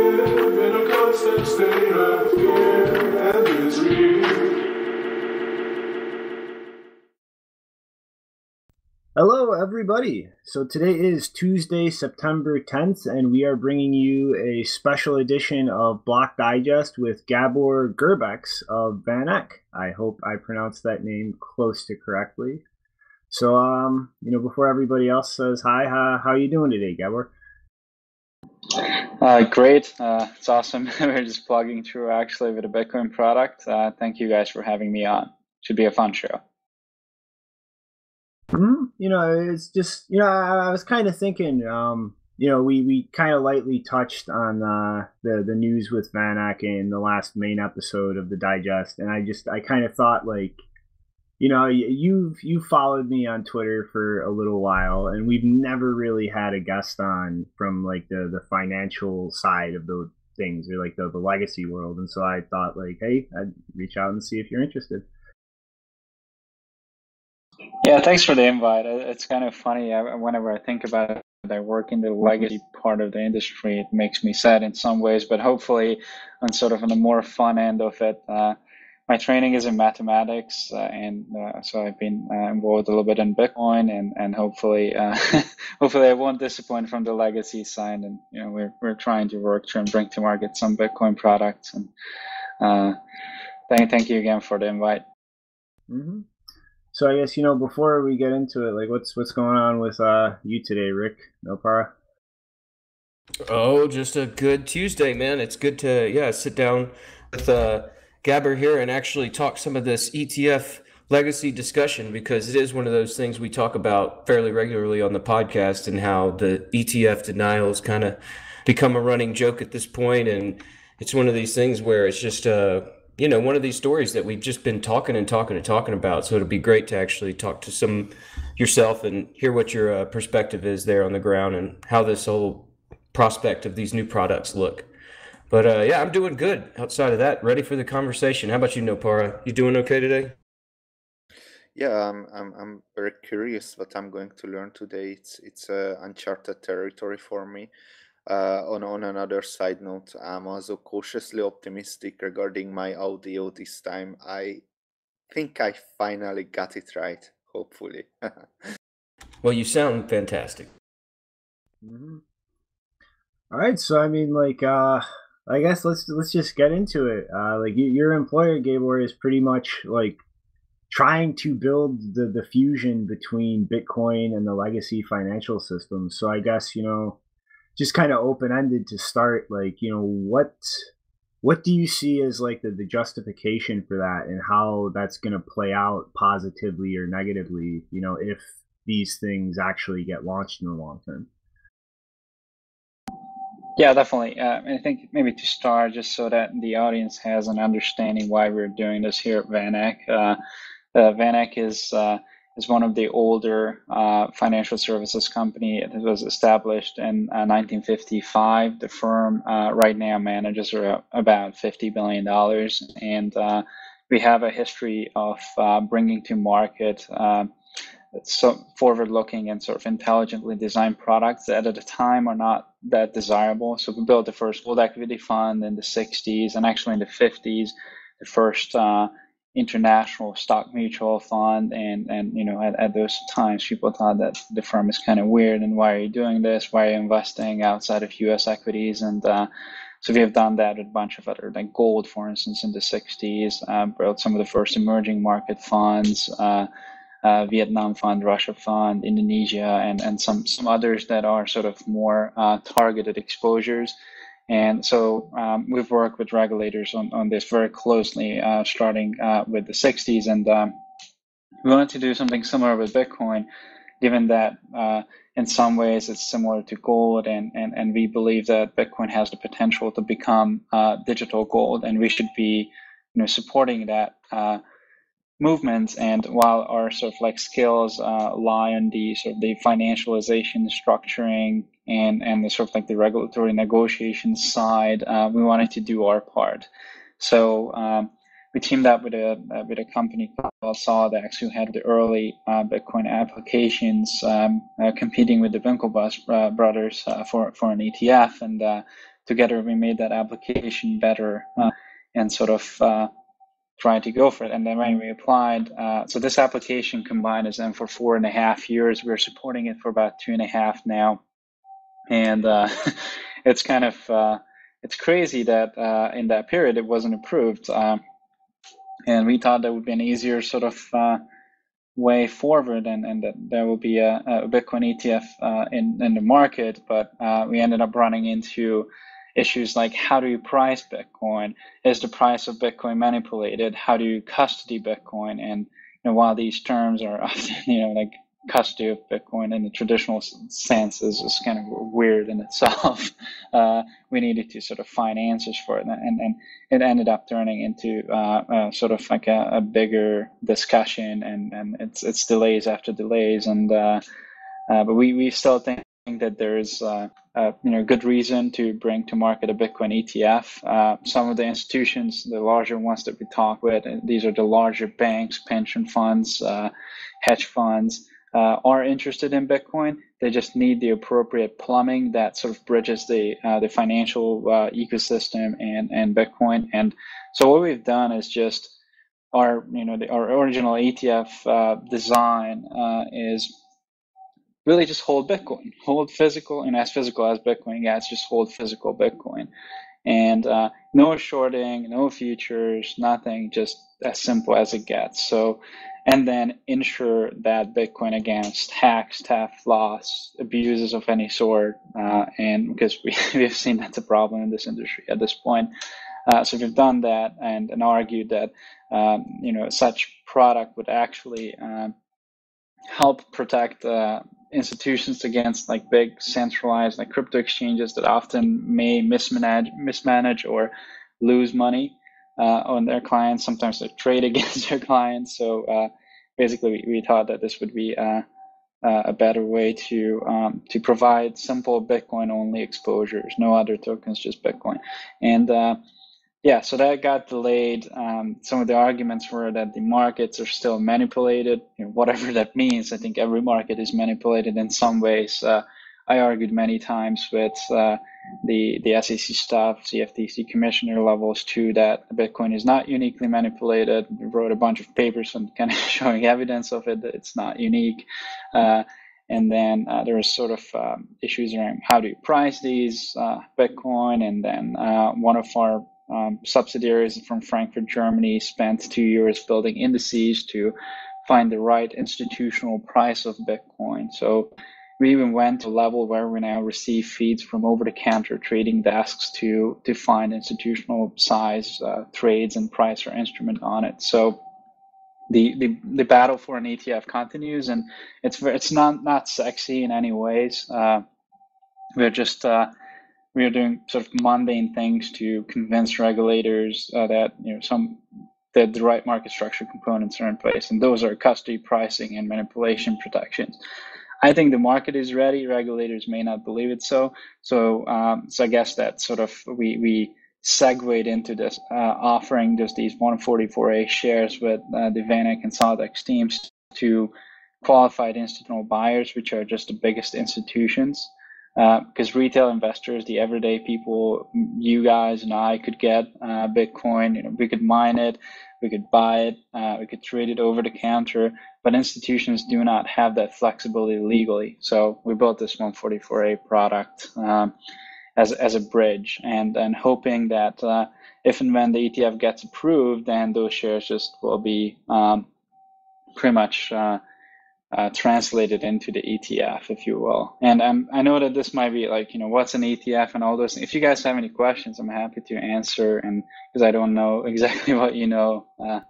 live in a constant state of fear and misery. Hello, everybody. So today is Tuesday, September 10th, and we are bringing you a special edition of Block Digest with Gabor Gurbacs of VanEck. I hope I pronounced that name close to correctly. So, um, you know, before everybody else says hi, how, how are you doing today, Gabor? Uh, great. Uh, it's awesome. We're just plugging through actually with a Bitcoin product. Uh, thank you guys for having me on. Should be a fun show. Mm-hmm. You know, it's just you know, I, I was kind of thinking, um, you know, we, we kind of lightly touched on uh, the the news with VanEck in the last main episode of the digest, and I just I kind of thought like, you know, you've you followed me on Twitter for a little while, and we've never really had a guest on from like the the financial side of the things or like the the legacy world, and so I thought like, hey, I'd reach out and see if you're interested. Yeah, thanks for the invite. It's kind of funny. Whenever I think about it, I work in the legacy part of the industry. It makes me sad in some ways, but hopefully, on sort of on the more fun end of it, uh, my training is in mathematics, uh, and uh, so I've been uh, involved a little bit in Bitcoin, and and hopefully, uh, hopefully, I won't disappoint from the legacy side. And you know, we're we're trying to work to and bring to market some Bitcoin products. And uh, thank thank you again for the invite. Mm-hmm. So I guess you know before we get into it, like what's what's going on with uh you today, Rick? Nopara. Oh, just a good Tuesday, man. It's good to yeah sit down with uh Gabor here and actually talk some of this ETF legacy discussion because it is one of those things we talk about fairly regularly on the podcast and how the ETF denial has kind of become a running joke at this point and it's one of these things where it's just uh you know, one of these stories that we've just been talking and talking and talking about. So it'll be great to actually talk to some yourself and hear what your uh, perspective is there on the ground and how this whole prospect of these new products look. But uh, yeah, I'm doing good. Outside of that, ready for the conversation. How about you, Nopara? You doing okay today? Yeah, I'm, I'm, I'm very curious what I'm going to learn today. It's, it's uh, uncharted territory for me. Uh, on on another side note, I'm also cautiously optimistic regarding my audio this time. I think I finally got it right. Hopefully. well, you sound fantastic. Mm-hmm. All right, so I mean, like, uh, I guess let's let's just get into it. Uh, like, your employer, Gabor, is pretty much like trying to build the the fusion between Bitcoin and the legacy financial system. So I guess you know just kind of open ended to start like you know what what do you see as like the, the justification for that and how that's going to play out positively or negatively you know if these things actually get launched in the long term yeah definitely uh, i think maybe to start just so that the audience has an understanding why we're doing this here at van eck uh, uh, van eck is uh, is one of the older uh, financial services company. It was established in uh, 1955. The firm uh, right now manages about 50 billion dollars, and uh, we have a history of uh, bringing to market. Uh, so forward-looking and sort of intelligently designed products that at the time are not that desirable. So we built the first gold equity fund in the 60s, and actually in the 50s, the first international stock mutual fund. And and you know at, at those times people thought that the firm is kind of weird and why are you doing this? Why are you investing outside of us equities? And uh, so we have done that with a bunch of other like gold for instance in the 60s uh, built some of the first emerging market funds uh, Vietnam fund, Russia fund, Indonesia, and, and some, some others that are sort of more uh, targeted exposures. And so um, we've worked with regulators on, on this very closely, uh, starting uh, with the 60s. And um, we wanted to do something similar with Bitcoin, given that uh, in some ways it's similar to gold. And, and, and we believe that Bitcoin has the potential to become uh, digital gold. And we should be you know, supporting that movements and while our sort of like skills uh, lie on the sort of the financialization structuring and and the sort of like the regulatory negotiation side uh, we wanted to do our part. So um, we teamed up with a uh, with a company called SolidX who had the early uh, Bitcoin applications um, uh, competing with the Winklevoss uh, brothers for for an ETF and together we made that application better and sort of tried to go for it. And then when we applied, uh, so this application combined is then for four and a half years. We're supporting it for about two and a half now, and uh, it's kind of uh, it's crazy that uh, in that period it wasn't approved. Um, and we thought that would be an easier sort of uh, way forward and, and that there will be a, a Bitcoin ETF uh, in, in the market, but we ended up running into issues like how do you price Bitcoin? Is the price of Bitcoin manipulated? How do you custody Bitcoin? And you know, while these terms are often, you know, like custody of Bitcoin in the traditional sense is, is kind of weird in itself. Uh, we needed to sort of find answers for it, and, and it ended up turning into uh, uh, sort of like a, a, bigger discussion, and, and it's it's delays after delays, and uh, uh, but we, we still think that there's uh, you know good reason to bring to market a Bitcoin ETF. some of the institutions, the larger ones that we talk with, and these are the larger banks, pension funds, hedge funds uh, are interested in Bitcoin. They just need the appropriate plumbing that sort of bridges the uh, the financial uh, ecosystem and and Bitcoin. And so what we've done is just our you know the, our original ETF uh, design uh, is really just hold Bitcoin, hold physical, and as physical as Bitcoin gets, just hold physical Bitcoin. And uh, no shorting, no futures, nothing, just as simple as it gets. So and then ensure that Bitcoin against hacks, theft, loss, abuses of any sort, uh, and because we, we've seen that's a problem in this industry at this point. Uh, so we've done that and, and argued that um, you know such product would actually um, help protect uh, institutions against like big centralized like crypto exchanges that often may mismanage mismanage or lose money uh, on their clients. Sometimes they trade against their clients. So uh, basically, we, we, thought that this would be uh, uh, a better way to um, to provide simple Bitcoin only exposures, no other tokens, just Bitcoin. And uh, yeah, so that got delayed. Um, some of the arguments were that the markets are still manipulated, you know, whatever that means. I think every market is manipulated in some ways. Uh, I argued many times with uh, the the SEC staff, CFTC commissioner levels too, that Bitcoin is not uniquely manipulated. We wrote a bunch of papers and kind of showing evidence of it that it's not unique. Uh, and then uh, there was sort of um, issues around how do you price these uh, Bitcoin. And then uh, one of our um, subsidiaries from Frankfurt, Germany, spent two years building indices to find the right institutional price of Bitcoin. So we even went to a level where we now receive feeds from over-the-counter trading desks to find institutional size uh, trades and price or instrument on it. So the, the the battle for an ETF continues, and it's it's not not sexy in any ways. Uh, we're just uh, we are doing sort of mundane things to convince regulators uh, that you know some that the right market structure components are in place, and those are custody pricing and manipulation protections. I think the market is ready. Regulators may not believe it so. So, um, so I guess that sort of we we segued into this uh, offering just these 144A shares with uh, the VanEck and SolidX teams to qualified institutional buyers, which are just the biggest institutions. Because uh, retail investors, the everyday people, you guys and I could get uh, Bitcoin. You know, we could mine it, we could buy it, uh, we could trade it over the counter, but institutions do not have that flexibility legally. So we built this 144A product um, as, as a bridge and, and hoping that uh, if and when the ETF gets approved, then those shares just will be um, pretty much uh, translated into the ETF, if you will. And um, I know that this might be like, you know, what's an ETF and all those. If you guys have any questions, I'm happy to answer. And because I don't know exactly what you know, uh,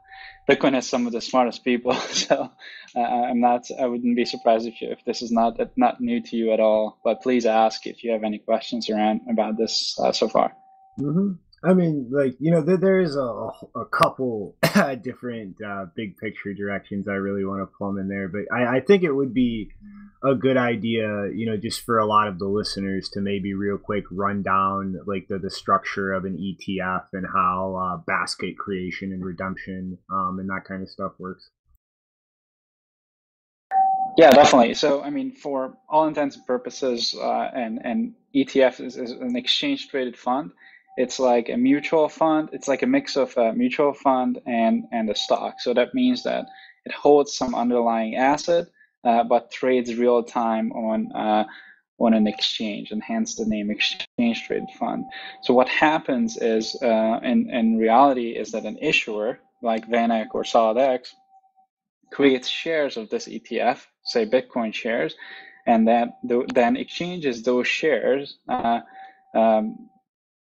Bitcoin has some of the smartest people, so uh, I'm not. I wouldn't be surprised if you, if this is not not new to you at all. But please ask if you have any questions around about this uh, so far. Mm-hmm. I mean, like you know, there, there is a, a couple different uh, big picture directions I really want to plumb in there, but I, I think it would be a good idea, you know, just for a lot of the listeners to maybe real quick run down like the, the structure of an ETF and how uh, basket creation and redemption um, and that kind of stuff works. Yeah, definitely. So, I mean, for all intents and purposes, uh, and and ETF is, is an exchange traded fund. It's like a mutual fund. It's like a mix of a mutual fund and and a stock. So that means that it holds some underlying asset, uh, but trades real time on uh, on an exchange, and hence the name exchange traded fund. So what happens is, uh, in in reality, is that an issuer like VanEck or SolidX creates shares of this ETF, say Bitcoin shares, and then then exchanges those shares uh, um,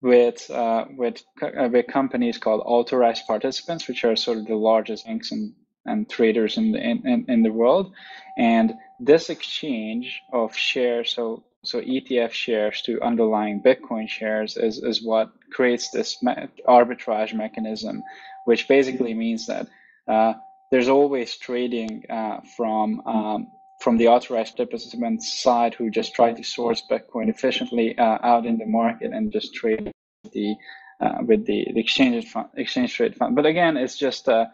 with uh, with uh, with companies called authorized participants, which are sort of the largest banks and, and traders in the in, in the world, and this exchange of shares, so so ETF shares to underlying Bitcoin shares, is is what creates this arbitrage mechanism, which basically means that uh, there's always trading uh, from um, from the authorized participants side who just try to source Bitcoin efficiently uh, out in the market and just trade the uh, with the, the exchange fund, exchange trade fund. But again, it's just a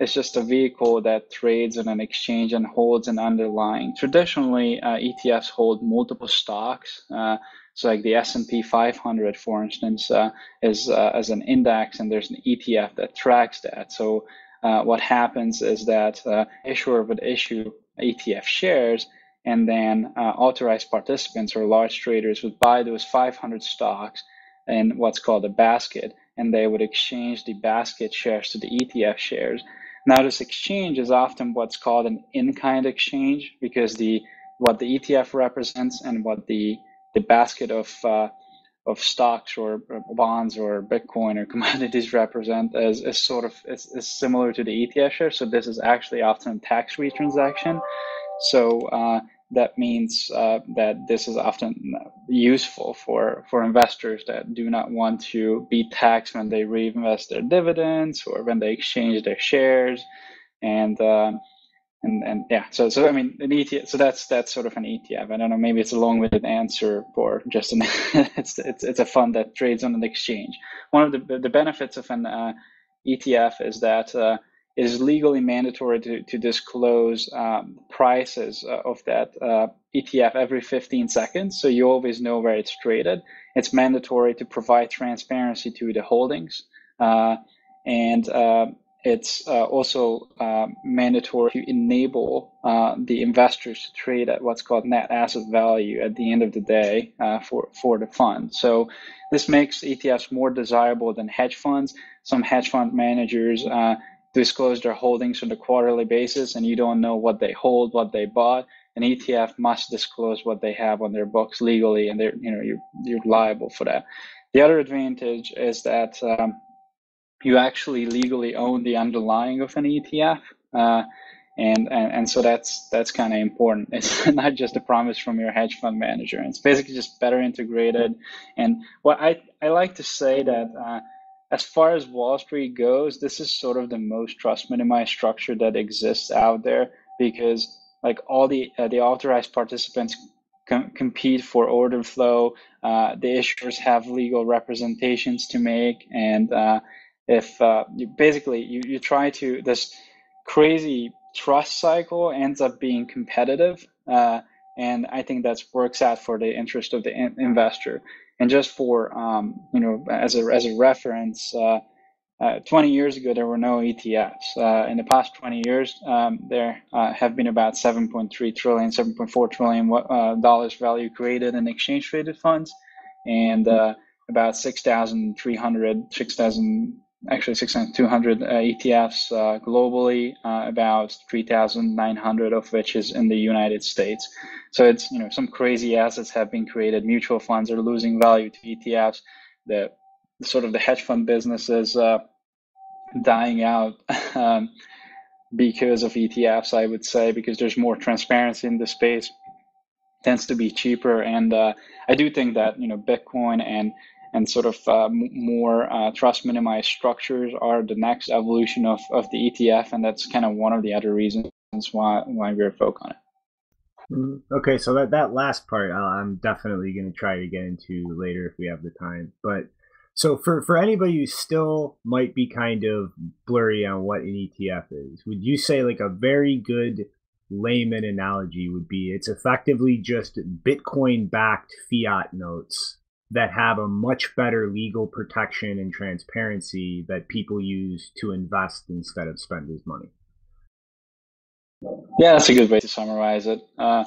it's just a vehicle that trades on an exchange and holds an underlying. Traditionally, uh, ETFs hold multiple stocks. Uh, so, like the S and P 500, for instance, uh, is uh, as an index, and there's an ETF that tracks that. So uh, what happens is that uh, issuer would issue ETF shares, and then uh, authorized participants or large traders would buy those 500 stocks in what's called a basket, and they would exchange the basket shares to the ETF shares. Now, this exchange is often what's called an in-kind exchange because the what the ETF represents and what the the basket of uh, of stocks or bonds or Bitcoin or commodities represent is, is sort of is, is similar to the ETF share. So this is actually often a tax-free transaction. So uh, that means uh, that this is often useful for, for investors that do not want to be taxed when they reinvest their dividends or when they exchange their shares. And uh, and and yeah so so i mean an etf so that's that's sort of an etf i don't know maybe it's a long-winded answer for just an it's, it's it's a fund that trades on an exchange one of the the benefits of an uh, etf is that uh, it is legally mandatory to, to disclose um, prices uh, of that uh, ETF every 15 seconds. So you always know where it's traded. It's mandatory to provide transparency to the holdings. Uh, and uh, it's uh, also uh, mandatory to enable uh, the investors to trade at what's called net asset value at the end of the day for, for the fund. So this makes ETFs more desirable than hedge funds. Some hedge fund managers disclose their holdings on a quarterly basis, and you don't know what they hold, what they bought. An ETF must disclose what they have on their books legally, and they're you know you're, you're liable for that. The other advantage is that um, you actually legally own the underlying of an ETF. Uh, and, and and so that's that's kind of important. It's not just a promise from your hedge fund manager. It's basically just better integrated. And what I I like to say that uh, as far as Wall Street goes, this is sort of the most trust minimized structure that exists out there because like all the uh, the authorized participants com- compete for order flow. Uh, the issuers have legal representations to make and uh, if uh, you basically you, you try to this crazy trust cycle ends up being competitive uh, and i think that works out for the interest of the in- investor and just for um, you know as a, as a reference uh, uh 20 years ago there were no etfs uh, in the past 20 years um, there uh, have been about 7.3 trillion 7.4 trillion dollars value created in exchange traded funds and about 6,300, 6,000 actually 6,200 uh, ETFs uh, globally, uh, about 3,900 of which is in the United States. So it's you know some crazy assets have been created. Mutual funds are losing value to ETFs. The sort of the hedge fund business is uh, dying out um, because of ETFs. I would say because there's more transparency in the space, tends to be cheaper, and uh, I do think that you know Bitcoin and and sort of uh, more uh, trust minimized structures are the next evolution of, of the ETF, and that's kind of one of the other reasons why why we're focused on it. Mm-hmm. Okay, so that that last part uh, I'm definitely going to try to get into later if we have the time. But so for for anybody who still might be kind of blurry on what an ETF is, would you say like a very good layman analogy would be it's effectively just Bitcoin backed fiat notes that have a much better legal protection and transparency that people use to invest instead of spend his money. Yeah, that's a good way to summarize it. Uh,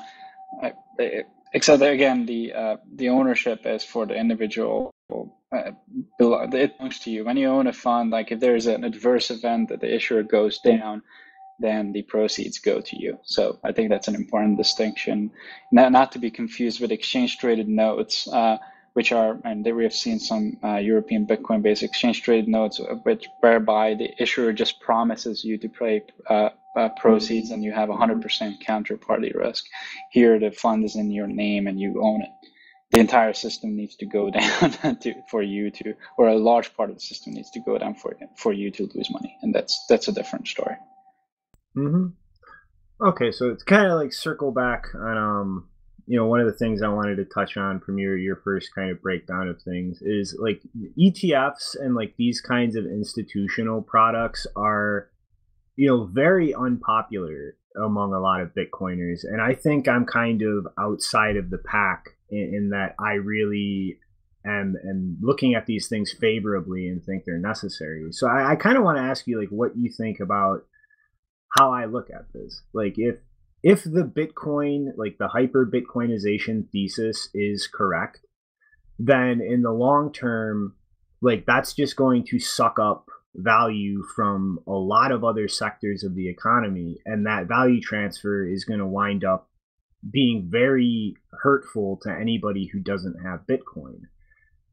I, except that again, the uh, the ownership is for the individual. Uh, it belongs to you. When you own a fund, like if there's an adverse event that the issuer goes down, then the proceeds go to you. So I think that's an important distinction, not, not to be confused with exchange traded notes. Uh, which are, and we have seen some uh, European Bitcoin-based exchange-traded notes, uh, which whereby the issuer just promises you to pay uh, uh, proceeds and you have 100% counterparty risk. Here, the fund is in your name and you own it. The entire system needs to go down to, for you to, or a large part of the system needs to go down for for you to lose money, and that's that's a different story. Mm-hmm. Okay, so it's kind of like circle back on um you know one of the things I wanted to touch on from your your first kind of breakdown of things is like ETFs and like these kinds of institutional products are you know very unpopular among a lot of Bitcoiners, and I think I'm kind of outside of the pack in, in that I really am am looking at these things favorably and think they're necessary. So I, I kind of want to ask you like what you think about how I look at this. Like if if the Bitcoin, like the hyper Bitcoinization thesis is correct, then in the long term, like that's just going to suck up value from a lot of other sectors of the economy. And that value transfer is going to wind up being very hurtful to anybody who doesn't have Bitcoin.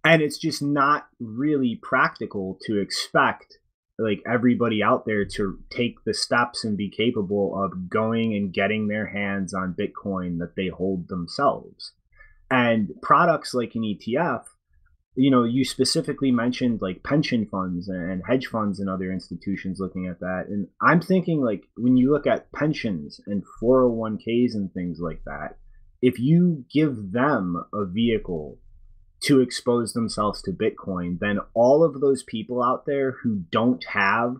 And it's just not really practical to expect like everybody out there to take the steps and be capable of going and getting their hands on Bitcoin that they hold themselves. And products like an ETF, you know, you specifically mentioned like pension funds and hedge funds and other institutions looking at that. And I'm thinking like when you look at pensions and 401ks and things like that, if you give them a vehicle to expose themselves to Bitcoin, then all of those people out there who don't have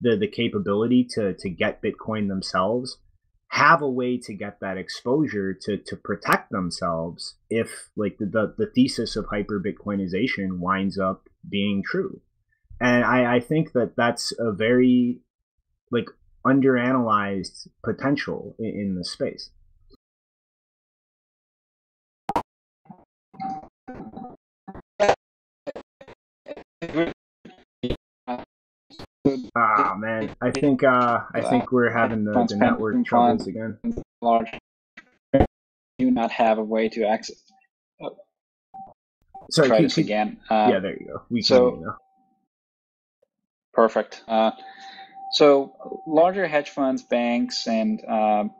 the the capability to to get Bitcoin themselves have a way to get that exposure to to protect themselves if like the the, the thesis of hyper Bitcoinization winds up being true. And I, I think that that's a very like underanalyzed potential in, in the space. I think uh, I think we're having the, the network troubles again. Large do not have a way to access. Oh. Sorry, Try this again. Uh, yeah, there you go. We so- you now. Perfect. Uh, so larger hedge funds, banks, and um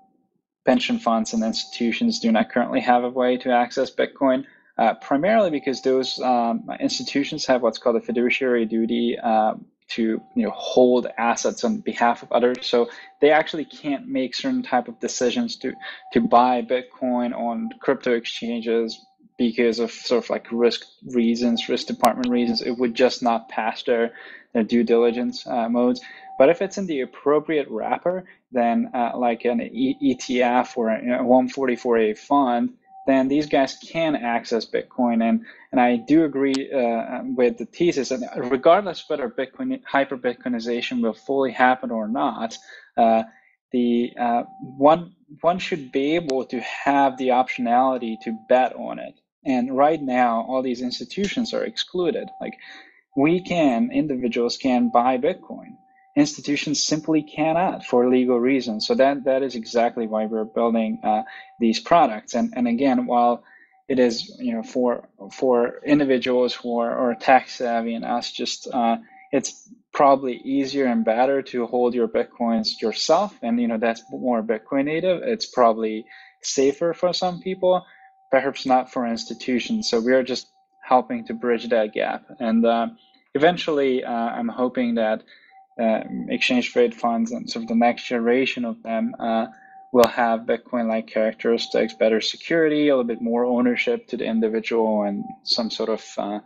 pension funds and institutions do not currently have a way to access Bitcoin, uh, primarily because those um, institutions have what's called a fiduciary duty uh, to you know hold assets on behalf of others. So they actually can't make certain type of decisions to to buy Bitcoin on crypto exchanges because of sort of like risk reasons, risk department reasons. It would just not pass their their due diligence uh, modes. But if it's in the appropriate wrapper, then uh, like an e- ETF or a you know, 144A fund, then these guys can access Bitcoin. And and I do agree uh, with the thesis that regardless whether Bitcoin hyper Bitcoinization will fully happen or not, uh, the uh, one one should be able to have the optionality to bet on it. And right now, all these institutions are excluded. Like we can, individuals can buy Bitcoin. Institutions simply cannot for legal reasons. So that that is exactly why we're building uh, these products. And and again, while it is you know for for individuals who are tax savvy and us, just uh, it's probably easier and better to hold your bitcoins yourself, and you know that's more Bitcoin native. It's probably safer for some people, perhaps not for institutions. So we are just helping to bridge that gap, and uh, eventually, uh, I'm hoping that uh, exchange trade funds and sort of the next generation of them uh, will have Bitcoin-like characteristics, better security, a little bit more ownership to the individual, and some sort of uh,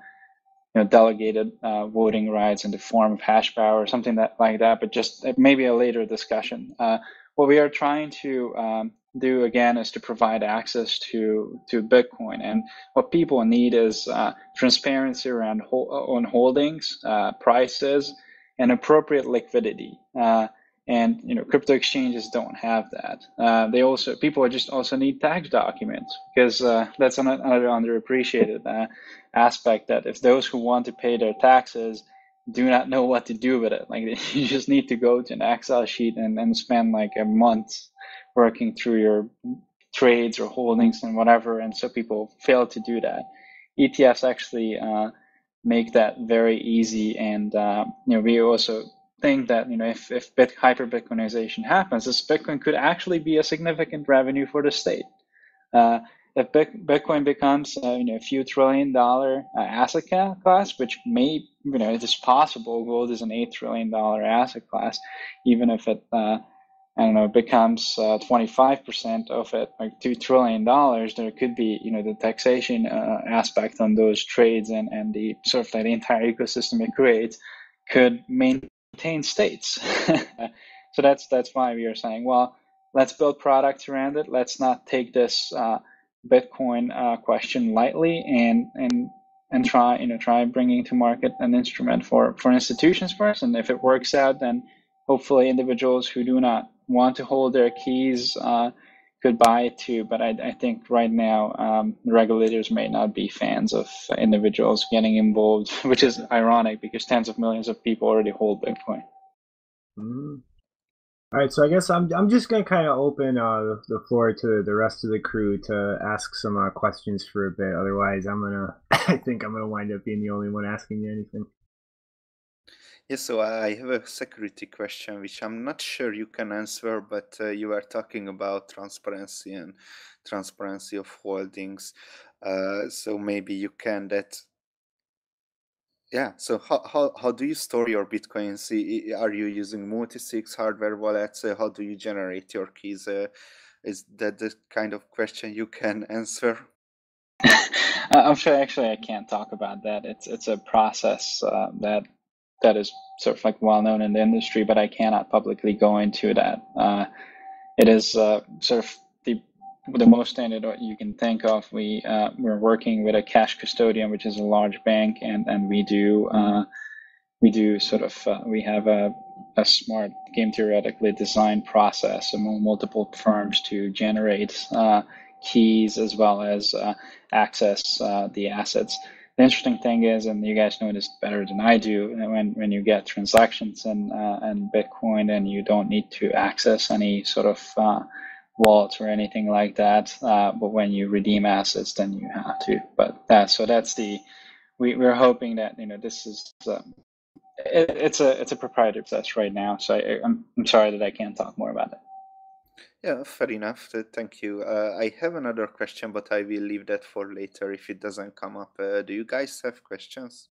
you know delegated uh, voting rights in the form of hash power or something that like that. But just maybe a later discussion. Uh, what we are trying to um, do again is to provide access to to Bitcoin, and what people need is uh, transparency around on holdings, uh, prices, and appropriate liquidity. Uh, and you know, crypto exchanges don't have that. Uh, they also people just also need tax documents because uh, that's another underappreciated uh, aspect. That if those who want to pay their taxes do not know what to do with it, like you just need to go to an Excel sheet and, and spend like a month working through your trades or holdings and whatever. And so people fail to do that. ETFs actually uh, make that very easy. And uh, you know, we also think that you know if, if Bit, hyper Bitcoinization happens, this Bitcoin could actually be a significant revenue for the state. Uh, if Bitcoin becomes uh, you know a few trillion dollar uh, asset class, which may you know it is possible, gold is an eight trillion dollar asset class, even if it uh, I don't know, it becomes uh, 25% of it, like $2 trillion, there could be, you know, the taxation uh, aspect on those trades and, and the sort of like the entire ecosystem it creates could maintain states. so that's, that's why we are saying, well, let's build products around it. Let's not take this uh, Bitcoin uh, question lightly and, and, and try, you know, try bringing to market an instrument for, for institutions first. And if it works out, then hopefully individuals who do not want to hold their keys uh, could buy it too. But I, I think right now um, regulators may not be fans of individuals getting involved, which is ironic because tens of millions of people already hold Bitcoin. Mm. All right, so I guess I'm I'm just gonna kind of open uh, the floor to the rest of the crew to ask some uh, questions for a bit. Otherwise, I'm gonna I think I'm gonna wind up being the only one asking you anything. Yes, so I have a security question which I'm not sure you can answer, but uh, you are talking about transparency and transparency of holdings. Uh, so maybe you can that. Yeah, so how, how, how do you store your Bitcoins? Are you using multi-sig hardware wallets? Uh, how do you generate your keys? Uh, is that the kind of question you can answer? I'm sure actually I can't talk about that. It's it's a process uh, that that is sort of like well known in the industry, but I cannot publicly go into that. Uh, it is uh, sort of the the most standard you can think of. We uh, we're working with a cash custodian, which is a large bank, and and we do uh, we do sort of uh, we have a a smart game theoretically designed process among multiple firms to generate uh, keys as well as access the assets the interesting thing is, and you guys know this better than I do, when, when you get transactions and uh, and Bitcoin and you don't need to access any sort of uh, wallet or anything like that. Uh, but when you redeem assets, then you have to. But that so that's the we we're hoping that you know this is uh, it, it's a it's a proprietary process right now. So I, I'm I'm sorry that I can't talk more about it. Yeah, fair enough. Thank you. Uh, I have another question, but I will leave that for later if it doesn't come up. Uh, do you guys have questions?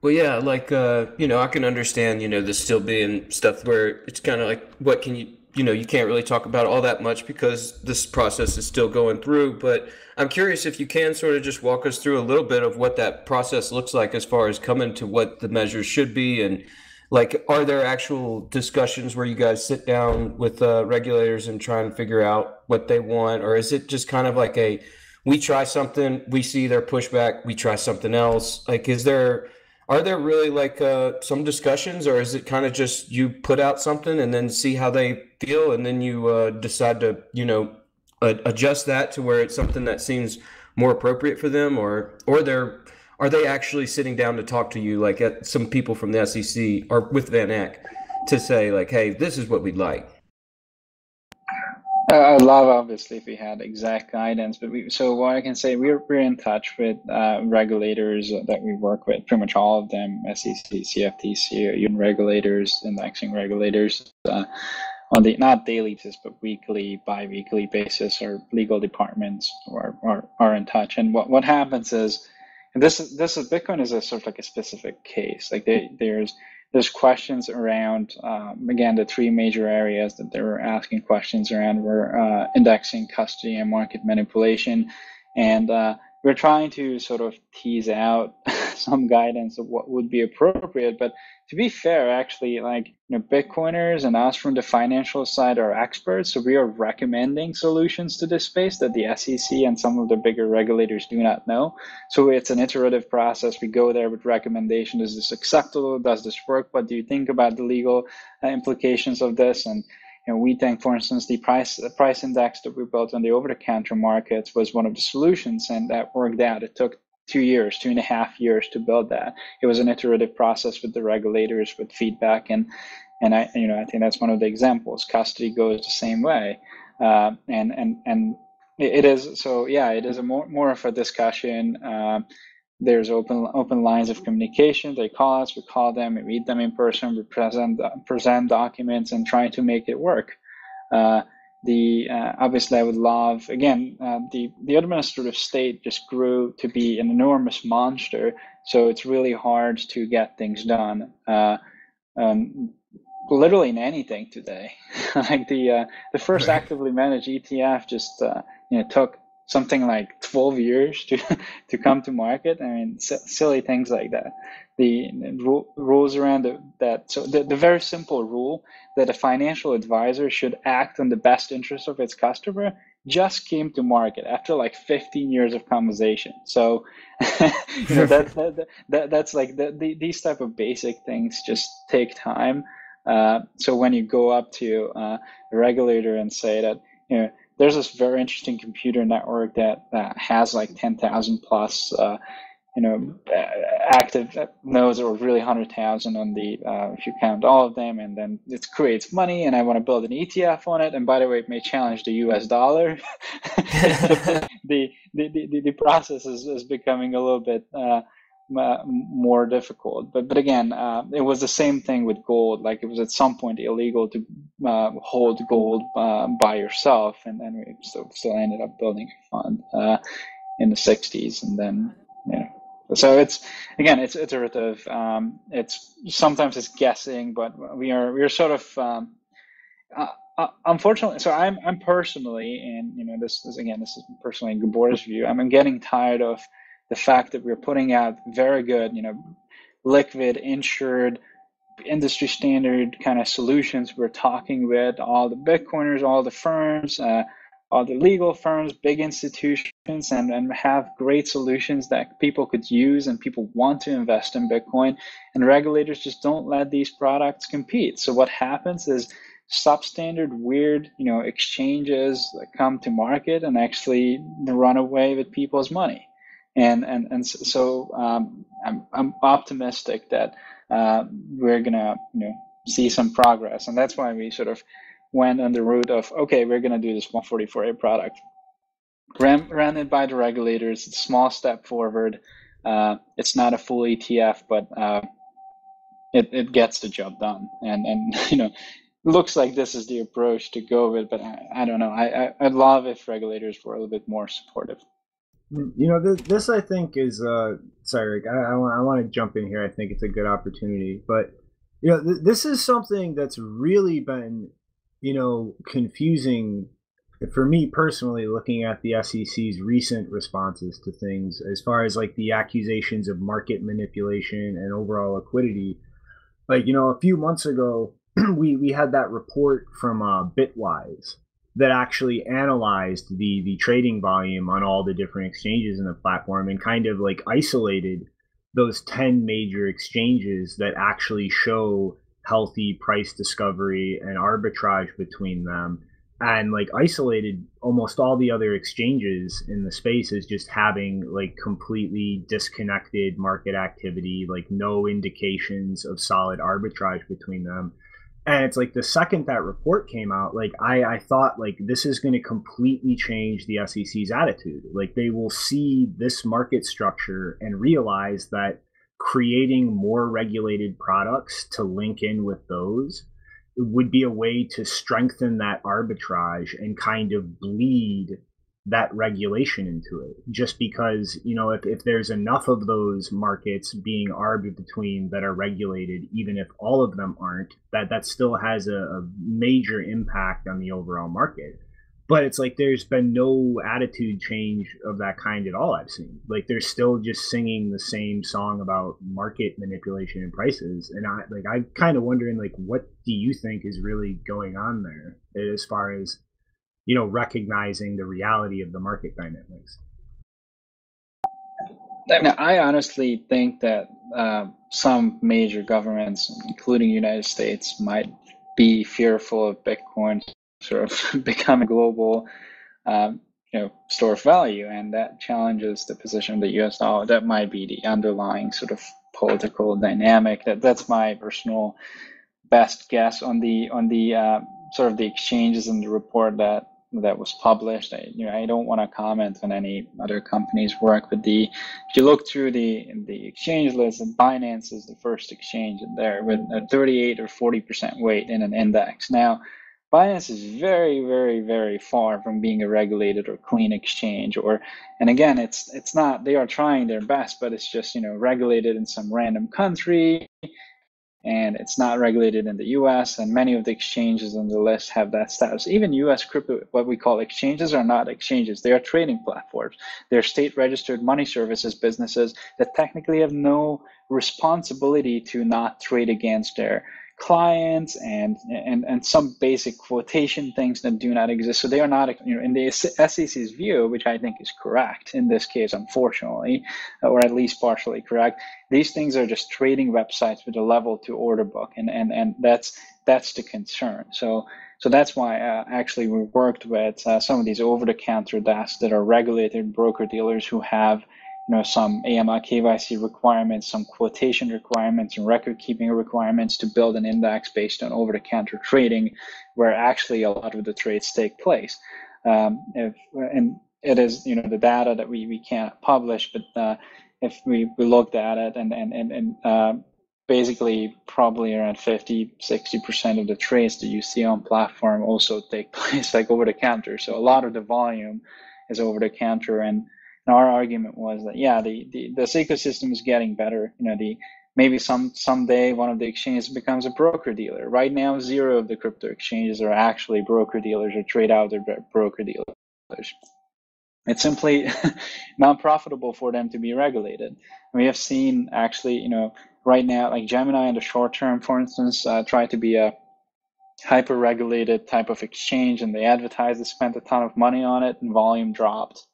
Well, yeah, like uh, you know, I can understand, you know, this still being stuff where it's kind of like, what can you, you know, you can't really talk about all that much because this process is still going through. But I'm curious if you can sort of just walk us through a little bit of what that process looks like as far as coming to what the measures should be and like are there actual discussions where you guys sit down with uh, regulators and try and figure out what they want? Or is it just kind of like a we try something we see their pushback we try something else? Like is there are there really like uh, some discussions? Or is it kind of just you put out something and then see how they feel and then you uh, decide to you know adjust that to where it's something that seems more appropriate for them? Or or they're are they actually sitting down to talk to you, like at some people from the SEC or with VanEck, to say like, hey, this is what we'd like? Uh, I'd love, obviously, if we had exact guidance. But we, so what I can say, we're we're in touch with uh, regulators that we work with, pretty much all of them, SEC, CFTC, even regulators, indexing regulators, uh, on the not daily basis, but weekly, bi-weekly basis. Our legal departments are, are, are in touch. And what, what happens is and this is this is Bitcoin is a sort of like a specific case. Like they, there's there's questions around um, again the three major areas that they were asking questions around were uh, indexing, custody, and market manipulation. And uh, we're trying to sort of tease out some guidance of what would be appropriate. But to be fair, actually, like you know, Bitcoiners and us from the financial side are experts, so we are recommending solutions to this space that the SEC and some of the bigger regulators do not know. So it's an iterative process. We go there with recommendation: Is this acceptable? Does this work? What do you think about the legal uh, implications of this? And know, we think, for instance, the price the price index that we built on the over-the-counter markets was one of the solutions, and that worked out. It took two years, two and a half years to build that. It was an iterative process with the regulators, with feedback, and and I, you know, I think that's one of the examples. Custody goes the same way, uh, and and and it is so. Yeah, it is a more more of a discussion. Uh, there's open open lines of communication. They call us, we call them, we meet them in person, we present present documents, and try to make it work. Uh, the uh, obviously, I would love again uh, the the administrative state just grew to be an enormous monster, so it's really hard to get things done. Uh, um, literally in anything today, like the uh, the first actively managed ETF just uh, you know took something like 12 years to to come to market. I mean, silly things like that. The, rules around the, that. So the, the very simple rule that a financial advisor should act in the best interest of its customer just came to market after like 15 years of conversation. So you know that, that, that that's like the, the, these type of basic things just take time. Uh, so when you go up to uh, a regulator and say that you know there's this very interesting computer network that, that has like 10,000 plus, uh, you know, active nodes or really 100,000 on the, uh, if you count all of them, and then it creates money and I want to build an ETF on it. And by the way, it may challenge the US dollar. the, the, the, the, process is, is becoming a little bit, uh, uh, more difficult. But but again, uh, it was the same thing with gold. Like it was at some point illegal to uh, hold gold uh, by yourself, and then we still, still ended up building a fund uh, in the '60s, and then you know. So it's again, it's iterative. Um, it's sometimes it's guessing, but we are we are sort of um, uh, unfortunately, so I'm I'm personally, and you know, this is again, this is personally in Gabor's view. I'm getting tired of the fact that we're putting out very good, you know, liquid, insured, industry standard kind of solutions. We're talking with all the Bitcoiners, all the firms, uh, all the legal firms, big institutions, and, and have great solutions that people could use and people want to invest in Bitcoin. And regulators just don't let these products compete. So what happens is substandard, weird, you know, exchanges come to market and actually run away with people's money and and and so um, I'm I'm optimistic that uh, we're gonna you know see some progress, and that's why we sort of went on the route of okay, we're gonna do this 144A product. Ran, ran it by the regulators. It's a small step forward. Uh, it's not a full ETF, but uh, it it gets the job done, and and you know. Looks like this is the approach to go with, but I, I don't know. I, I, I'd love if regulators were a little bit more supportive. You know, this, this I think is uh, sorry, Rick, I, I, I want to jump in here. I think it's a good opportunity, but you know, th- this is something that's really been, you know, confusing for me personally. Looking at the SEC's recent responses to things, as far as like the accusations of market manipulation and overall liquidity, like you know, a few months ago, we we had that report from uh, Bitwise that actually analyzed the the trading volume on all the different exchanges in the platform and kind of like isolated those 10 major exchanges that actually show healthy price discovery and arbitrage between them. And like isolated almost all the other exchanges in the space as just having like completely disconnected market activity like no indications of solid arbitrage between them and it's like the second that report came out like i i thought like this is going to completely change the sec's attitude. Like they will see this market structure and realize that creating more regulated products to link in with those would be a way to strengthen that arbitrage and kind of bleed that regulation into it. Just because you know if, if there's enough of those markets being arbitraged between that are regulated even if all of them aren't that that still has a, a, major impact on the overall market. But it's like there's been no attitude change of that kind at all i've seen. Like they're still just singing the same song about market manipulation and prices. And i like i'm kind of wondering like what do you think is really going on there as far as you know recognizing the reality of the market dynamics I, I honestly think that uh, some major governments, including United States, might be fearful of Bitcoin sort of becoming global, um, you know, store of value, and that challenges the position of the U.S. dollar. That might be the underlying sort of political dynamic. That that's my personal best guess on the on the uh, sort of the exchanges in the report that that was published. I, you know, I don't want to comment on any other company's work, but the if you look through the the exchange list, Binance is the first exchange in there with a 38 or 40 percent weight in an index. Now, Binance is very, very, very far from being a regulated or clean exchange. Or, and again, it's it's not. They are trying their best, but it's just you know regulated in some random country and it's not regulated in the US. And many of the exchanges on the list have that status. Even US crypto, what we call exchanges, are not exchanges. They are trading platforms. They're state registered money services businesses that technically have no responsibility to not trade against their clients and and and some basic quotation things that do not exist. So they are not, you know, in the SEC's view, which I think is correct in this case, unfortunately, or at least partially correct. These things are just trading websites with a level two order book, and and and that's that's the concern. So. So that's why uh, actually we worked with uh, some of these over-the-counter desks that are regulated broker dealers who have you know, some AML KYC requirements, some quotation requirements, and record keeping requirements to build an index based on over the counter trading, where actually a lot of the trades take place. Um, if, and it is, you know, the data that we, we can't publish, but uh, if we, we looked at it and, and, and, and uh, basically probably around 50, 60% of the trades that you see on platform also take place like over the counter. So a lot of the volume is over the counter and and our argument was that yeah, the, the this ecosystem is getting better. You know, the maybe some someday one of the exchanges becomes a broker dealer. Right now, zero of the crypto exchanges are actually broker dealers or trade out their broker dealers. It's simply not profitable for them to be regulated. We have seen actually, you know, right now, like Gemini in the short term, for instance, uh, try to be a hyper regulated type of exchange and they advertised spent a ton of money on it and volume dropped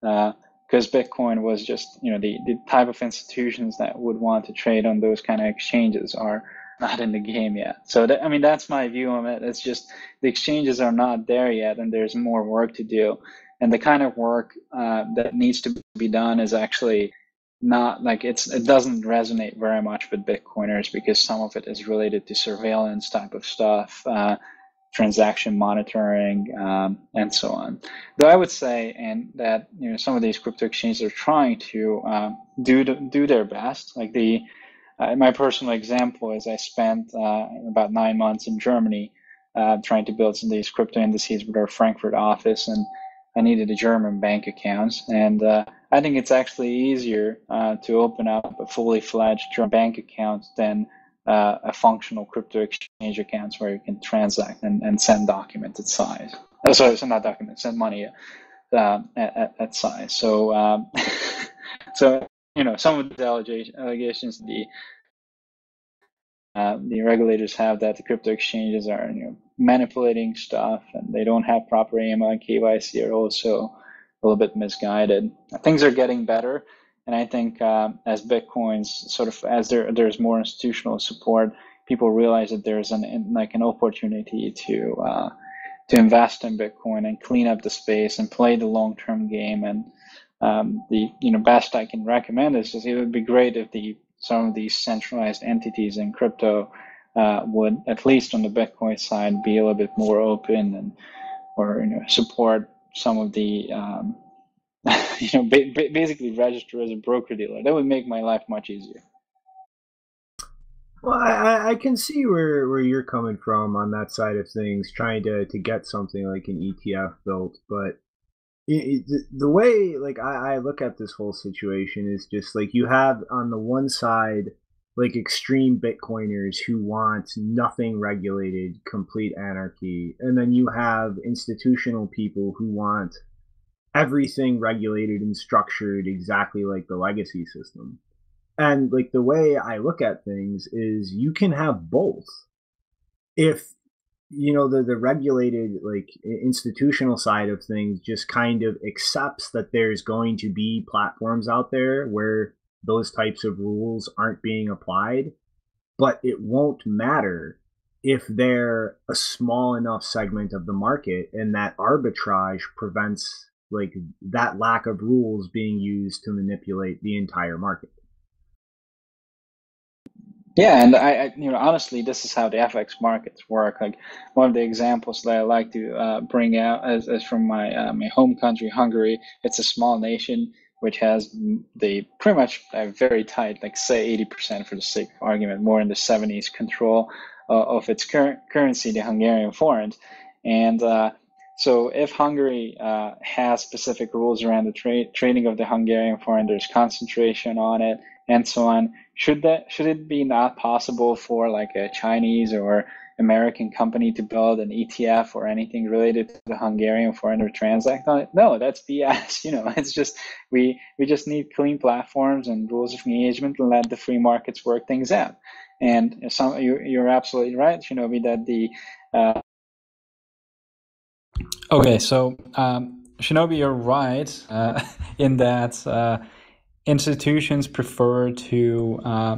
because uh, Bitcoin was just, you know, the, the type of institutions that would want to trade on those kind of exchanges are not in the game yet. So, that, I mean, that's my view on it. It's just the exchanges are not there yet, and there's more work to do. And the kind of work uh, that needs to be done is actually not like it's it doesn't resonate very much with Bitcoiners because some of it is related to surveillance type of stuff. Uh, transaction monitoring, um, and so on. Though I would say, and that you know, some of these crypto exchanges are trying to um, do do their best. Like the uh, my personal example is I spent uh, about nine months in Germany uh, trying to build some of these crypto indices with our Frankfurt office, and I needed a German bank account, and uh, I think it's actually easier uh, to open up a fully fledged German bank account than uh, a functional crypto exchange accounts where you can transact and, and send documented size. Oh, sorry, send not documents, send money uh, at, at, size. So, um, so you know, some of the allegations the uh, the regulators have that the crypto exchanges are you know manipulating stuff and they don't have proper AML and KYC are also a little bit misguided. Things are getting better. And I think uh, as Bitcoin's sort of as there there's more institutional support, people realize that there's an like an opportunity to uh, to invest in Bitcoin and clean up the space and play the long term game. And um, the you know best I can recommend is just it would be great if the some of these centralized entities in crypto uh, would at least on the Bitcoin side be a little bit more open and or you know support some of the um, you know, ba- basically register as a broker dealer. That would make my life much easier. Well, I, I can see where, where you're coming from on that side of things, trying to, to get something like an ETF built. But it, it, the way, like, I, I look at this whole situation is just like you have on the one side, like extreme Bitcoiners who want nothing regulated, complete anarchy. And then you have institutional people who want everything regulated and structured exactly like the legacy system. And like the way I look at things is you can have both. If you know the the regulated like institutional side of things just kind of accepts that there's going to be platforms out there where those types of rules aren't being applied but it won't matter if they're a small enough segment of the market and that arbitrage prevents like that lack of rules being used to manipulate the entire market Yeah, and I, I, you know, honestly, this is how the FX markets work. Like one of the examples that I like to uh, bring out is, is from my uh, my home country, Hungary. It's a small nation which has the pretty much a very tight, like say 80% for the sake of argument, more in the 70s control uh, of its current currency, the Hungarian forint. And uh, so if Hungary uh, has specific rules around the trade trading of the Hungarian forint, there's concentration on it and so on. Should that should it be not possible for like a Chinese or American company to build an ETF or anything related to the Hungarian forint or transact on it? No, that's BS. You know, it's just we we just need clean platforms and rules of engagement and let the free markets work things out. And some you, you're absolutely right, Shinobi, that the uh, Okay, so um, Shinobi, you're right uh, in that uh, institutions prefer to uh,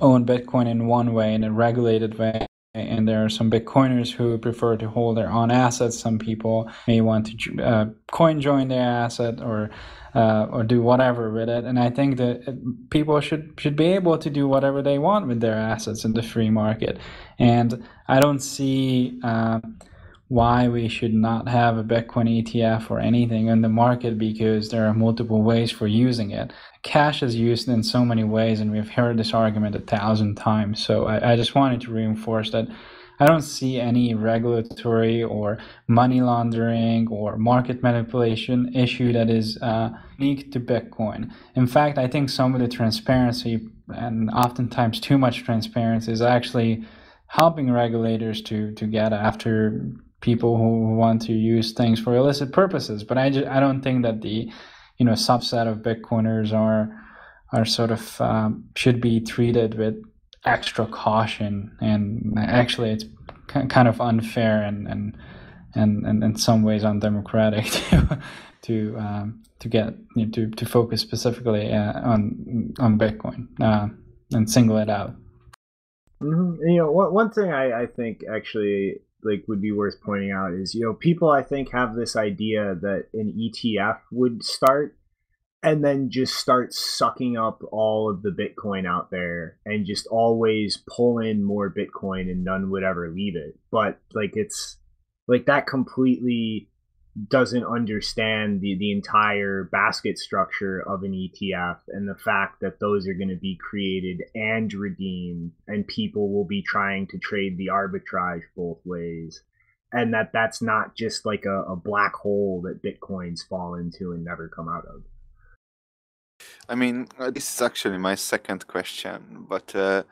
own Bitcoin in one way, in a regulated way. And there are some Bitcoiners who prefer to hold their own assets. Some people may want to uh, coin join their asset or uh, or do whatever with it. And I think that uh, people should should be able to do whatever they want with their assets in the free market. And I don't see why we should not have a Bitcoin ETF or anything in the market because there are multiple ways for using it. Cash is used in so many ways, and we've heard this argument a thousand times. So I, I just wanted to reinforce that I don't see any regulatory or money laundering or market manipulation issue that is uh, unique to Bitcoin. In fact, I think some of the transparency and oftentimes too much transparency is actually helping regulators to to get after people who want to use things for illicit purposes. But I just, I don't think that the you know subset of Bitcoiners are are sort of um, should be treated with extra caution. And actually, it's kind of unfair and and and, and in some ways undemocratic to to um, to get you know, to to focus specifically uh, on on Bitcoin uh, and single it out. Mm-hmm. You know, one, one thing I, I think actually like would be worth pointing out is you know people I think have this idea that an ETF would start and then just start sucking up all of the Bitcoin out there and just always pull in more Bitcoin and none would ever leave it. But like it's like that completely doesn't understand the, the entire basket structure of an ETF and the fact that those are going to be created and redeemed and people will be trying to trade the arbitrage both ways and that that's not just like a, a black hole that bitcoins fall into and never come out of I mean, uh, this is actually my second question, but uh,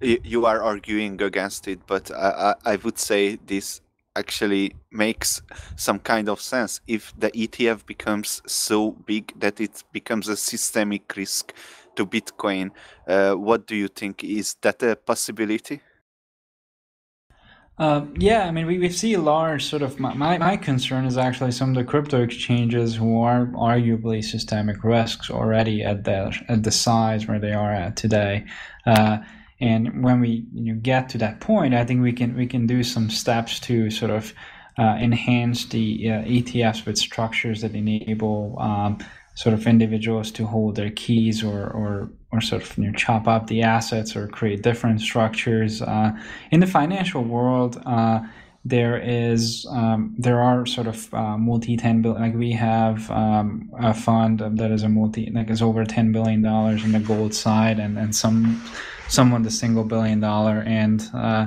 you are arguing against it. But I, I, I would say this actually makes some kind of sense if the ETF becomes so big that it becomes a systemic risk to Bitcoin. Uh, what do you think? Is that a possibility? Uh, yeah, I mean, we, we see large sort of my, my, my concern is actually some of the crypto exchanges who are arguably systemic risks already at the at the size where they are at today. Uh, and when we you know, get to that point, I think we can we can do some steps to sort of uh, enhance the uh, ETFs with structures that enable um, sort of individuals to hold their keys or or or sort of you know, chop up the assets or create different structures. Uh, in the financial world, uh, there is um, there are sort of uh, multi ten billion. Like we have um, a fund that is a multi like is over ten billion dollars in the gold side, and and some someone the single billion dollar and. Uh,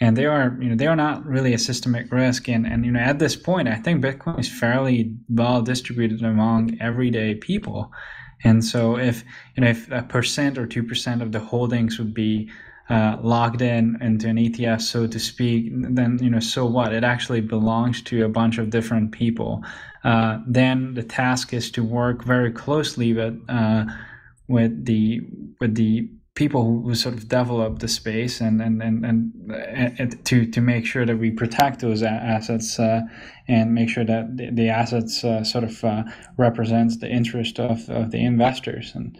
and they are, you know, they are not really a systemic risk. And, and you know, at this point, I think Bitcoin is fairly well distributed among everyday people And so if you know if a percent or two percent of the holdings would be uh, logged in into an ETF, so to speak, then you know so what? It actually belongs to a bunch of different people. Uh, then the task is to work very closely with uh, with the with the people who, sort of develop the space and and, and, and, and to to make sure that we protect those assets uh, and make sure that the, the assets uh, sort of uh, represents the interest of, of the investors and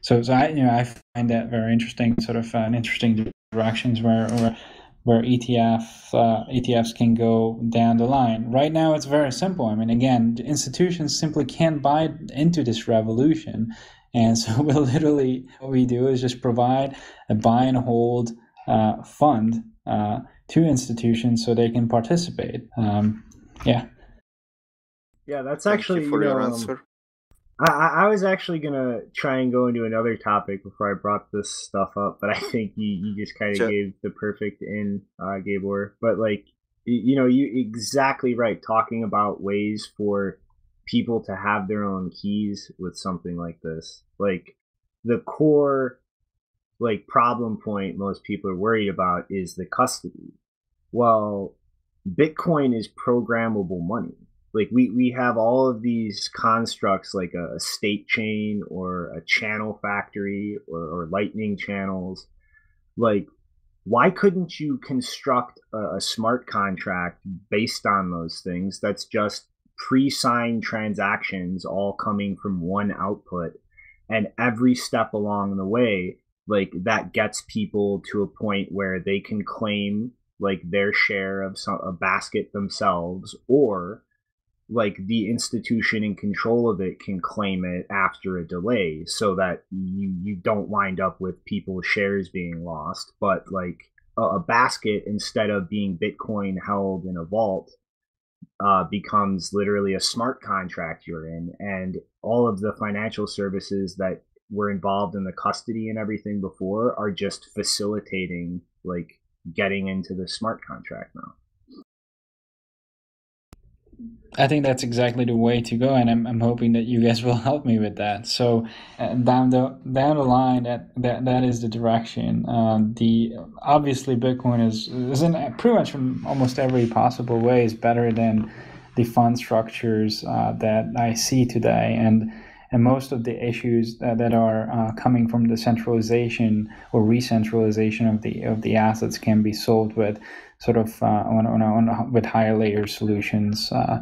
so so I you know I find that very interesting sort of an interesting directions where, where where ETF uh, ETFs can go down the line. Right now, it's very simple. I mean, again, institutions simply can't buy into this revolution, and so we literally what we do is just provide a buy and hold uh, fund uh, to institutions so they can participate. Um, yeah. Yeah, that's Thank actually you for you your know, um, answer. I, I was actually gonna try and go into another topic before I brought this stuff up, but I think you, you just kind of Sure. gave the perfect in, uh, Gabor. But like, y- you know, you exactly right. Talking about ways for people to have their own keys with something like this, like the core, like problem point most people are worried about is the custody. Well, Bitcoin is programmable money like we we have all of these constructs like a, a state chain or a channel factory or, or lightning channels. Like why couldn't you construct a, a smart contract based on those things that's just pre-signed transactions all coming from one output and every step along the way like that gets people to a point where they can claim like their share of some a basket themselves or like the institution in control of it can claim it after a delay so that you you don't wind up with people's shares being lost. But like a, a basket instead of being bitcoin held in a vault uh, becomes literally a smart contract you're in and all of the financial services that were involved in the custody and everything before are just facilitating like getting into the smart contract now I think that's exactly the way to go, and I'm, I'm hoping that you guys will help me with that. So uh, down the down the line, that that, that is the direction. Uh, the obviously Bitcoin is is in pretty much in almost every possible way is better than the fund structures uh, that I see today, and and most of the issues that, that are uh, coming from the centralization or re-centralization of the of the assets can be solved with sort of uh, on, on, on with higher layer solutions, uh,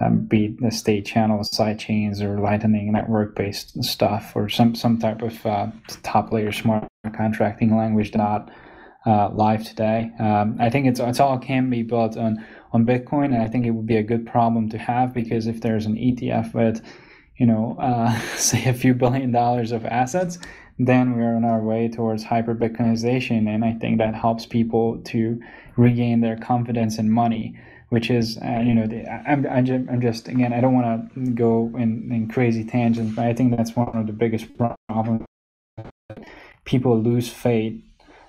um, be it the state channels, side chains, or Lightning network based stuff, or some some type of uh, top layer smart contracting language not live today. Um, I think it's it's all can be built on on Bitcoin, and I think it would be a good problem to have because if there's an ETF with you know, uh, say a few billion dollars of assets, then we're on our way towards hyper Bitcoinization. And I think that helps people to regain their confidence in money, which is, uh, you know, the, I'm, I'm, just, again, I don't want to go in, in crazy tangents, but I think that's one of the biggest problems. People lose faith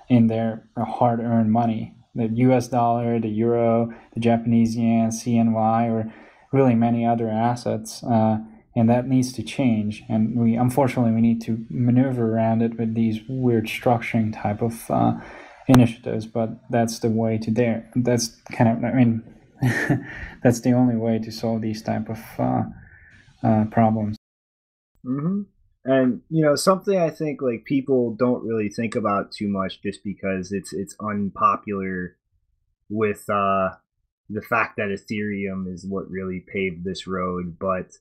in their hard earned money. The US dollar, the euro, the Japanese yen, CNY, or really many other assets. Uh, and that needs to change and we unfortunately we need to maneuver around it with these weird structuring type of uh, initiatives but that's the way to there that's kind of i mean that's the only way to solve these type of uh, uh, problems. Hmm And you know something I think like people don't really think about too much just because it's it's unpopular with uh, the fact that Ethereum is what really paved this road, but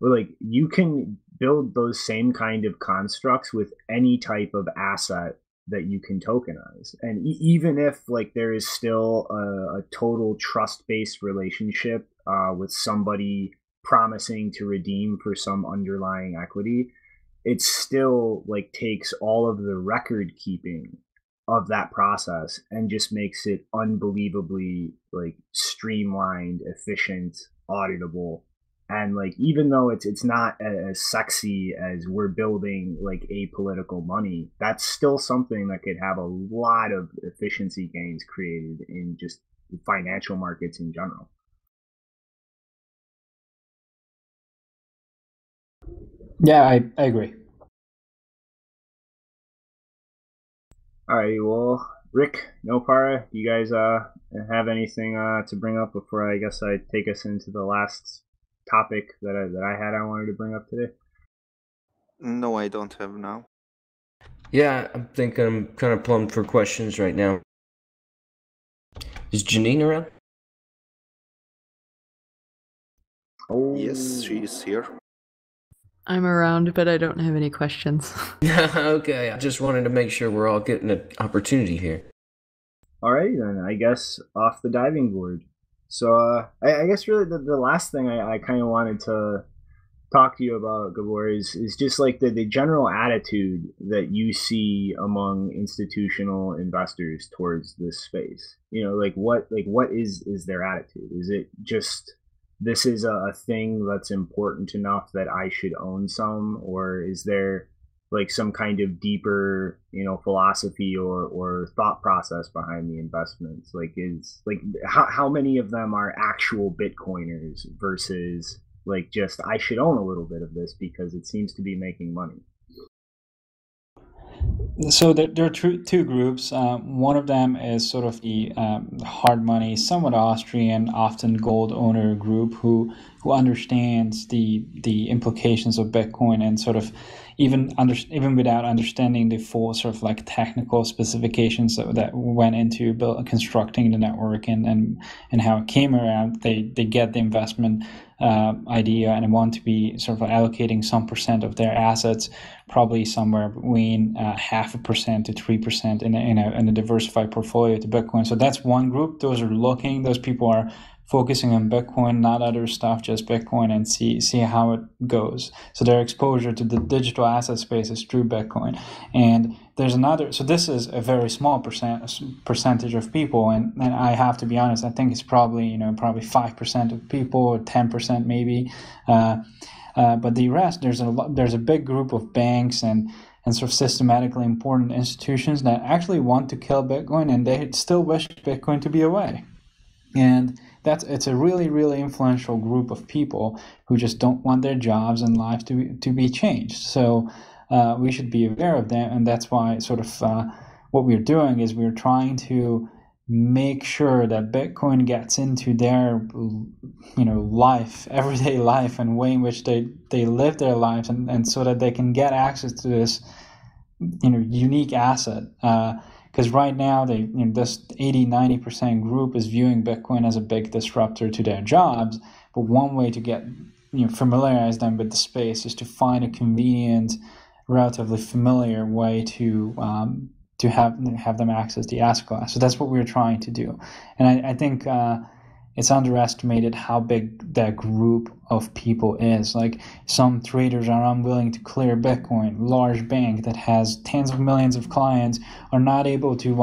like you can build those same kind of constructs with any type of asset that you can tokenize. And e- even if like there is still a, a total trust based relationship uh, with somebody promising to redeem for some underlying equity it still like takes all of the record keeping of that process and just makes it unbelievably like streamlined efficient auditable and like even though it's it's not as sexy as we're building like apolitical money that's still something that could have a lot of efficiency gains created in just financial markets in general Yeah, I, I agree. All right. Well, Rick, Nopara, you guys uh have anything uh to bring up before I guess I take us into the last topic that I, that I had I wanted to bring up today? No, I don't have now. Yeah, I'm thinking I'm kind of plumbed for questions right now. Is Janine around? Oh, Yes, she is here. I'm around, but I don't have any questions. okay, I just wanted to make sure we're all getting an opportunity here. All right, then I guess off the diving board. So uh, I, I guess really the, the last thing I, I kind of wanted to talk to you about, Gabor, is, is just like the, the general attitude that you see among institutional investors towards this space. You know, like what like what is is their attitude? Is it just this is a, a thing that's important enough that I should own some, or is there like some kind of deeper you know philosophy or or thought process behind the investments like is like how, how many of them are actual bitcoiners versus like just i should own a little bit of this because it seems to be making money So there, there are two, two groups. Um, one of them is sort of the um, hard money, somewhat Austrian, often gold owner group who who understands the the implications of Bitcoin and sort of even under, even without understanding the full sort of like technical specifications that, that went into build, constructing the network and, and and how it came around, they they get the investment uh, idea and want to be sort of allocating some percent of their assets, probably somewhere between uh, half a percent to three percent in a, in a in a diversified portfolio to Bitcoin. So that's one group. Those are looking. Those people are focusing on Bitcoin, not other stuff, just Bitcoin, and see see how it goes. So their exposure to the digital asset space is through Bitcoin, and there's another. So this is a very small percent percentage of people, and, and I have to be honest. I think it's probably you know probably five percent of people, or ten percent maybe. Uh, uh, but the rest, there's a lot, there's a big group of banks and and sort of systematically important institutions that actually want to kill Bitcoin, and they still wish Bitcoin to be away. And that's it's a really really influential group of people who just don't want their jobs and lives to be, to be changed. So uh, we should be aware of them and that's why sort of uh, what we're doing is we're trying to make sure that bitcoin gets into their you know life everyday life and way in which they they live their lives and, and so that they can get access to this you know unique asset. Uh, because right now they you know, this 80 90% group is viewing bitcoin as a big disruptor to their jobs but one way to get you know familiarize them with the space is to find a convenient relatively familiar way to um, to have have them access the asset class so that's what we're trying to do. And i, I think uh, it's underestimated how big that group of people is. Like some traders are unwilling to clear Bitcoin. Large bank that has tens of millions of clients are not able to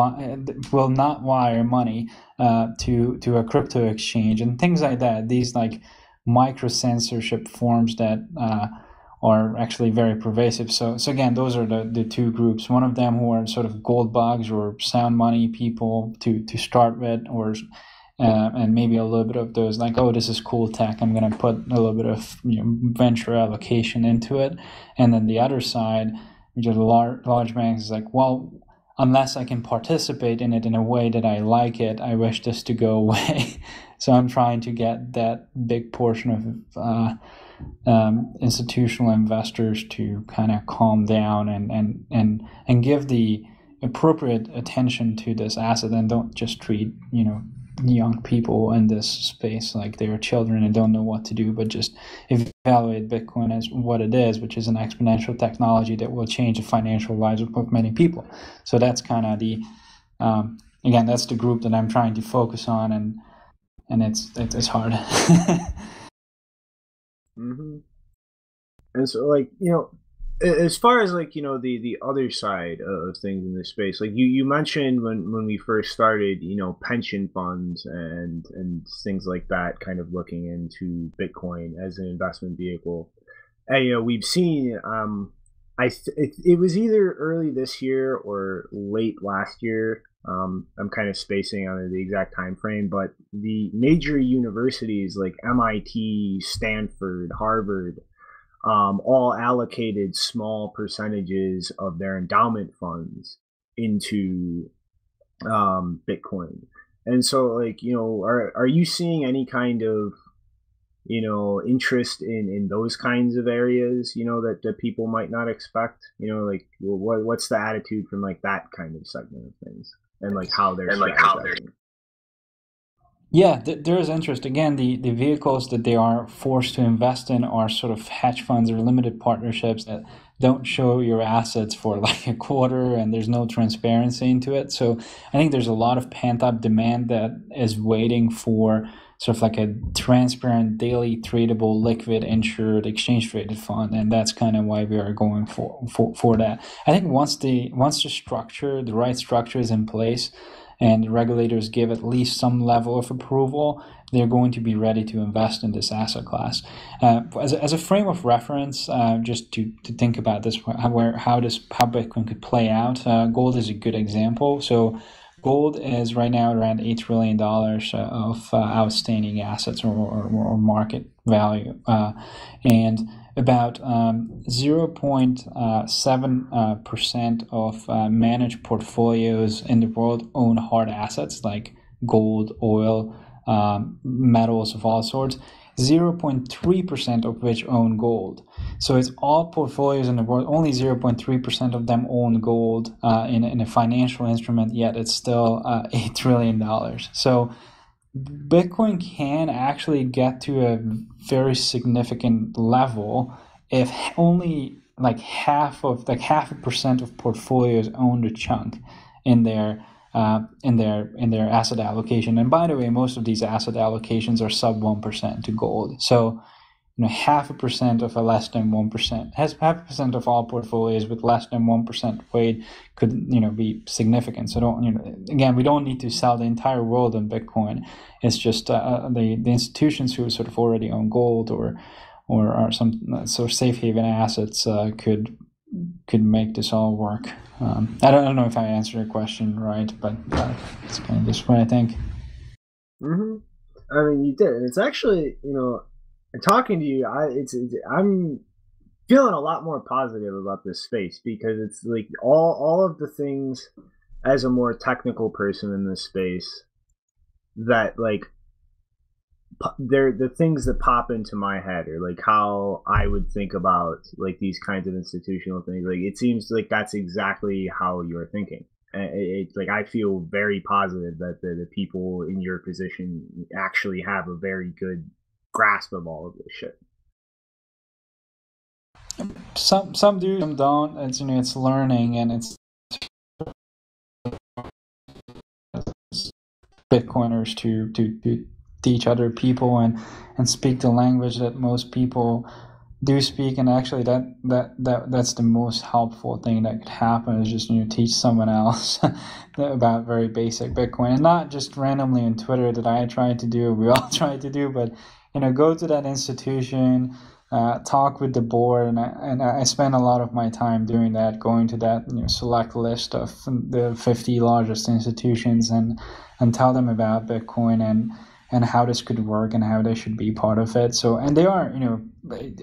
will not wire money uh, to to a crypto exchange and things like that. These like micro censorship forms that. Uh, are actually very pervasive. So, so again, those are the, the two groups. One of them who are sort of gold bugs or sound money people to, to start with, or uh, and maybe a little bit of those like oh this is cool tech i'm going to put a little bit of you know, venture allocation into it. And then the other side which are large, large banks is like well unless i can participate in it in a way that i like it i wish this to go away. So i'm trying to get that big portion of uh, um, institutional investors to kind of calm down and, and, and, and give the appropriate attention to this asset and don't just treat you know young people in this space like they are children and don't know what to do but just evaluate bitcoin as what it is which is an exponential technology that will change the financial lives of many people so that's kind of the um, again that's the group that i'm trying to focus on and and it's it's hard mm-hmm. and so like you know as far as like you know the the other side of things in this space like you you mentioned when when we first started you know pension funds and and things like that kind of looking into bitcoin as an investment vehicle. And you know we've seen um i th- it, it was either early this year or late last year. Um i'm kind of spacing on the exact time frame but the major universities like mit stanford harvard um, all allocated small percentages of their endowment funds into um, Bitcoin. And so, like, you know, are are you seeing any kind of you know interest in in those kinds of areas you know that, that people might not expect you know like what what's the attitude from like that kind of segment of things and like how they're and like how they're yeah, th- there is interest. Again, the, the vehicles that they are forced to invest in are sort of hedge funds or limited partnerships that don't show your assets for like a quarter and there's no transparency into it. So I think there's a lot of pent up demand that is waiting for sort of like a transparent, daily tradable, liquid, insured, exchange traded fund, and that's kind of why we are going for, for for that. I think once the once the structure, the right structure is in place, and regulators give at least some level of approval, they're going to be ready to invest in this asset class. Uh, as, a, as a frame of reference, uh, just to, to think about this, how, where, how does how Bitcoin could play out, uh, gold is a good example. So Gold is right now around $8 trillion of uh, outstanding assets or, or, or market value. Uh, and about um, 0.7% uh, of uh, managed portfolios in the world own hard assets like gold, oil, um, metals of all sorts. 0.3% of which own gold. So it's all portfolios in the world, only 0.3% of them own gold uh, in, in a financial instrument, yet it's still uh, $8 trillion. So Bitcoin can actually get to a very significant level if only like half of like half a percent of portfolios owned a chunk in their uh, in their in their asset allocation. And by the way, most of these asset allocations are sub one percent to gold. So you know, half a percent of a less than one percent, has half a percent of all portfolios with less than one percent weight could you know be significant. So don't you know again, we don't need to sell the entire world in Bitcoin. It's just uh, uh the the institutions who sort of already own gold or or are some uh, sort of safe haven assets uh, could could make this all work. Um, I, don't, I don't know if I answered your question right, but uh, it's kind of just what I think. Mm-hmm. I mean, you did. It's actually, you know, talking to you, I it's, it's I'm feeling a lot more positive about this space because it's like all all of the things as a more technical person in this space that like they're the things that pop into my head or like how I would think about like these kinds of institutional things. Like it seems like that's exactly how you're thinking. It's like I feel very positive that the, the people in your position actually have a very good grasp of all of this shit. Some some do, some don't. It's you know it's learning and it's Bitcoiners to to to teach other people and and speak the language that most people do speak and actually that that that that's the most helpful thing that could happen is just you know teach someone else about very basic bitcoin and not just randomly on twitter that i tried to do we all tried to do but you know go to that institution uh, talk with the board and I, and I spend a lot of my time doing that going to that you know, select list of the 50 largest institutions and and tell them about bitcoin and and how this could work and how they should be part of it. So, and they are, you know,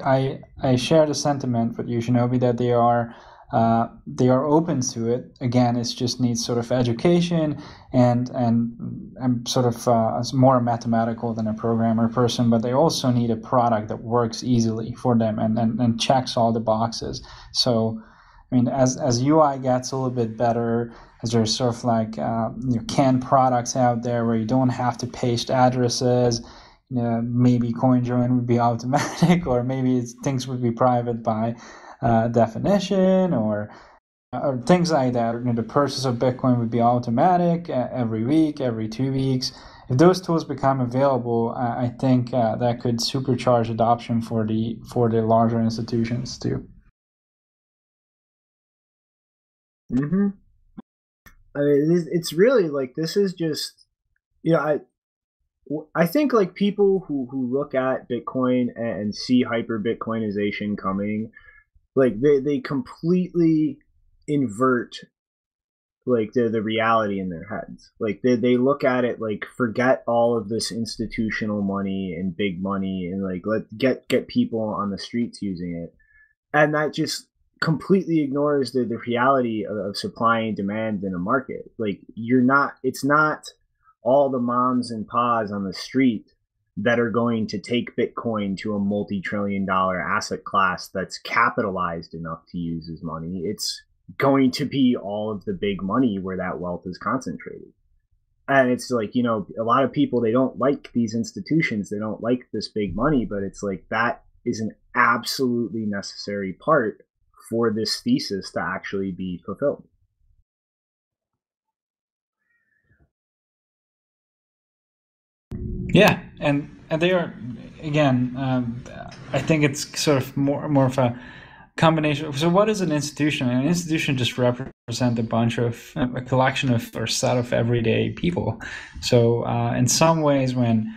I I share the sentiment with you, Shinobi, that they are uh, they are open to it. Again, it just needs sort of education and and I'm sort of uh, more mathematical than a programmer person, but they also need a product that works easily for them and, and, and checks all the boxes. So, I mean, as as UI gets a little bit better, as there's sort of like uh, you know, canned products out there where you don't have to paste addresses. Maybe CoinJoin would be automatic, or maybe things would be private by uh, definition, or or things like that. You know, the purchase of Bitcoin would be automatic uh, every week, every two weeks. If those tools become available, I think uh, that could supercharge adoption for the for the larger institutions too. Mm-hmm. I mean, it's really like this is just, you know, I, I think like people who who look at Bitcoin and see hyper Bitcoinization coming, like they they completely invert like the the reality in their heads. Like they they look at it like forget all of this institutional money and big money and like let get get people on the streets using it, and that just completely ignores the, the reality of, of supply and demand in a market. Like you're not, it's not all the moms and pa's on the street that are going to take Bitcoin to a multi-trillion dollar asset class that's capitalized enough to use as money. It's going to be all of the big money where that wealth is concentrated. And it's like, you know, a lot of people they don't like these institutions, they don't like this big money, but it's like that is an absolutely necessary part for this thesis to actually be fulfilled. Yeah, and and they are again. Um, I think it's sort of more more of a combination. So, what is an institution? An institution just represents a bunch of a collection of or set of everyday people. So, uh, in some ways, when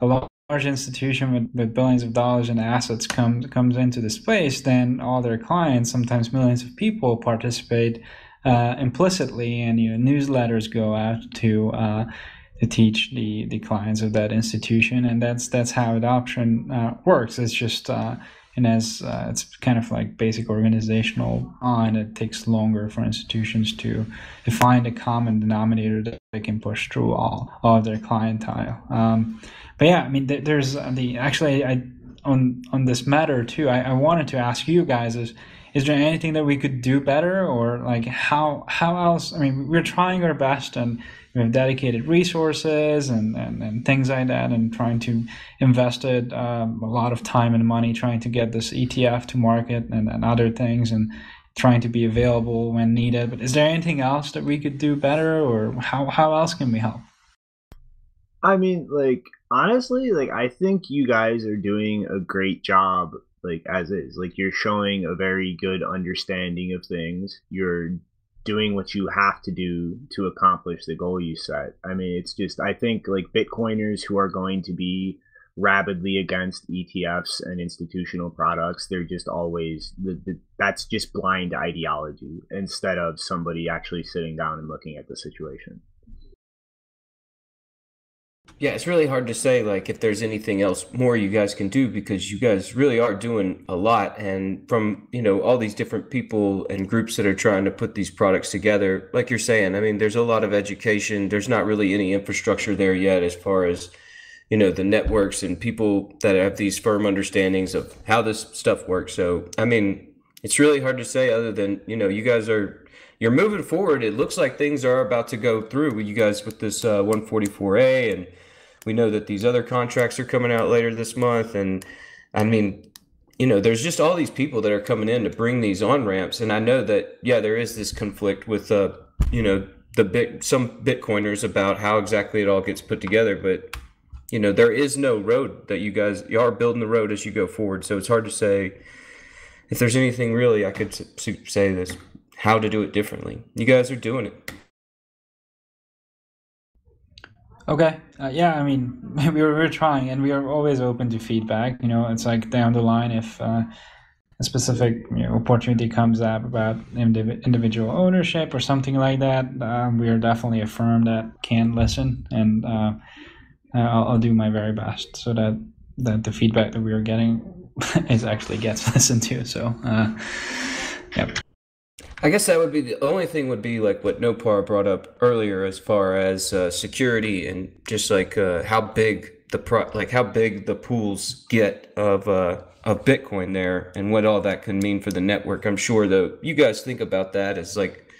a large institution with, with billions of dollars in assets comes comes into the space, then all their clients, sometimes millions of people, participate uh, implicitly, and you know, newsletters go out to uh, to teach the the clients of that institution, and that's that's how adoption uh, works. It's just uh, and as uh, it's kind of like basic organizational on it takes longer for institutions to, to find a common denominator that they can push through all, all of their clientele um, but yeah i mean there's the actually i on on this matter too I, I wanted to ask you guys is is there anything that we could do better or like how how else? I mean we're trying our best and we have dedicated resources and, and, and things like that and trying to invested um, a lot of time and money trying to get this etf to market and, and other things and trying to be available when needed. But is there anything else that we could do better or how, how else can we help? I mean like honestly like i think you guys are doing a great job like as is like you're showing a very good understanding of things you're doing what you have to do to accomplish the goal you set. I mean, it's just I think like Bitcoiners who are going to be rabidly against ETFs and institutional products, they're just always the, the, that's just blind ideology instead of somebody actually sitting down and looking at the situation. Yeah, it's really hard to say like if there's anything else more you guys can do because you guys really are doing a lot and from, you know, all these different people and groups that are trying to put these products together, like you're saying, I mean, there's a lot of education, there's not really any infrastructure there yet as far as you know, the networks and people that have these firm understandings of how this stuff works. So, I mean, it's really hard to say other than, you know, you guys are you're moving forward. It looks like things are about to go through with you guys with this uh, 144A, and we know that these other contracts are coming out later this month. And I mean, you know, there's just all these people that are coming in to bring these on ramps, and I know that yeah, there is this conflict with uh, you know, the bit some Bitcoiners about how exactly it all gets put together, but you know, there is no road that you guys you are building the road as you go forward. So it's hard to say if there's anything really I could say this how to do it differently. You guys are doing it. Okay. Uh, yeah, I mean, we are we're trying, and we are always open to feedback. You know, it's like down the line if uh, a specific you know, opportunity comes up about individual ownership or something like that, uh, we are definitely a firm that can listen, and uh, I'll, I'll, do my very best so that that the feedback that we are getting is actually gets listened to. So, uh, yep. I guess that would be the only thing would be like what Nopara brought up earlier as far as uh, security and just like uh, how big the pro- like how big the pools get of uh, of Bitcoin there and what all that can mean for the network. I'm sure though you guys think about that as like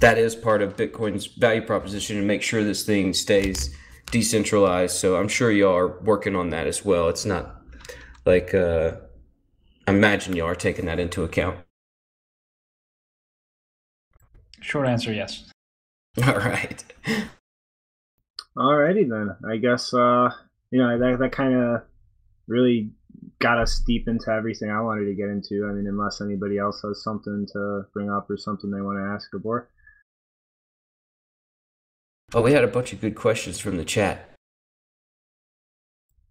that is part of Bitcoin's value proposition and make sure this thing stays decentralized. So I'm sure y'all are working on that as well. It's not like uh, I imagine y'all are taking that into account. Short answer, yes. All right. Alrighty then. I guess uh, you know that that kind of really got us deep into everything I wanted to get into. I mean, unless anybody else has something to bring up or something they want to ask Gabor. Oh, we had a bunch of good questions from the chat.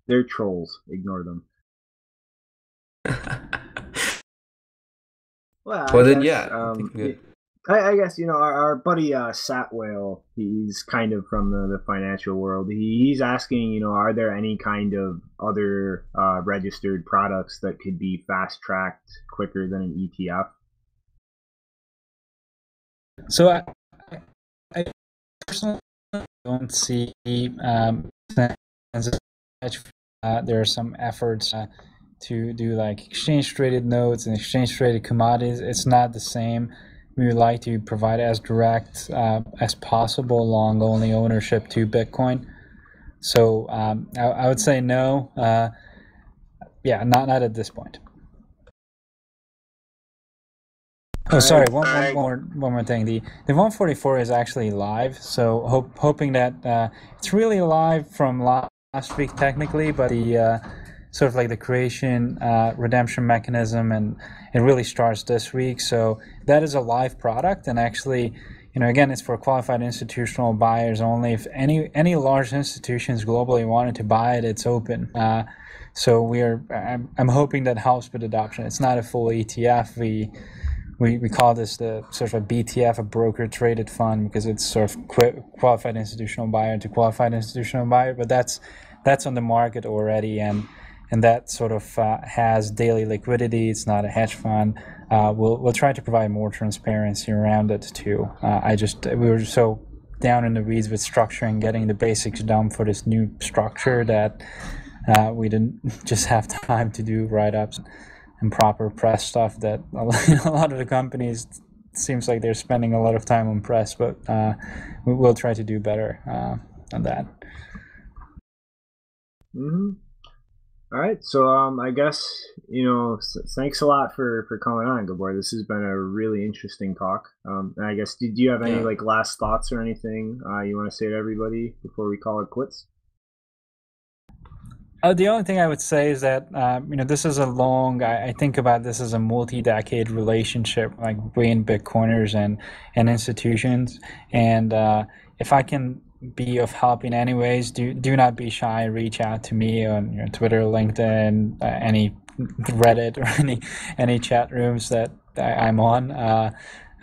They're trolls. Ignore them. well, well then, yeah. Um, I, I guess you know our, our buddy uh, Satwell. He's kind of from the, the financial world. He, he's asking, you know, are there any kind of other uh, registered products that could be fast tracked quicker than an ETF? So I, I personally don't see um, uh, there are some efforts uh, to do like exchange traded notes and exchange traded commodities. It's not the same. We would like to provide as direct uh, as possible long only ownership to Bitcoin. So um, I, I, would say no. Uh, yeah, not not at this point. Oh, sorry. One, one, more, one more thing. The the 144 is actually live, so hope, hoping that uh, it's really live from last week technically, but the uh, sort of like the creation uh, redemption mechanism, and it really starts this week. So that is a live product, and actually, you know, again, it's for qualified institutional buyers only. If any any large institutions globally wanted to buy it, it's open. Uh, so we are. I'm, I'm hoping that helps with adoption. It's not a full ETF. We we, we call this the sort of a BTF, a broker traded fund, because it's sort of qu- qualified institutional buyer to qualified institutional buyer. But that's that's on the market already, and and that sort of uh, has daily liquidity. It's not a hedge fund. Uh, we'll we'll try to provide more transparency around it too. Uh, I just we were so down in the weeds with structuring, getting the basics done for this new structure that uh, we didn't just have time to do write ups and proper press stuff that a lot of the companies seems like they're spending a lot of time on press, but uh, we'll try to do better uh, on that. Mm-hmm. All right, so um, I guess you know, thanks a lot for for coming on, Gabor. This has been a really interesting talk. Um, and I guess, do you have any yeah. like last thoughts or anything uh, you want to say to everybody before we call it quits? Uh, the only thing I would say is that uh, you know this is a long. I, I, think about this as a multi-decade relationship, like between Bitcoiners and and institutions. And uh, if I can be of help in any ways, do do not be shy. Reach out to me on you know, Twitter, LinkedIn, uh, any Reddit, or any any chat rooms that I, am on. Uh,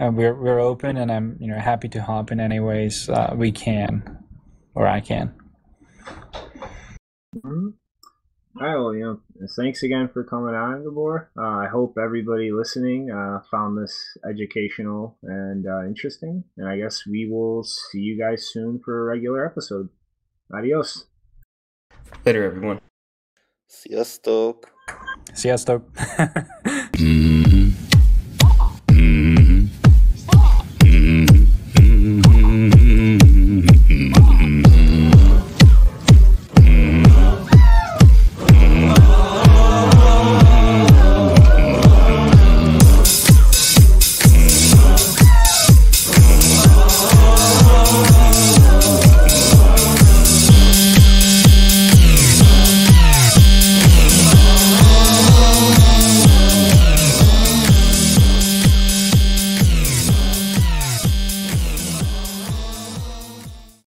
we're we're open, and I'm you know happy to help in any ways uh, we can, or I can. All right, well, thanks again for coming on, Gabor. Uh, I hope everybody listening uh, found this educational and uh, interesting. And I guess we will see you guys soon for a regular episode. Adios. Later, everyone. Sziasztok. Sziasztok.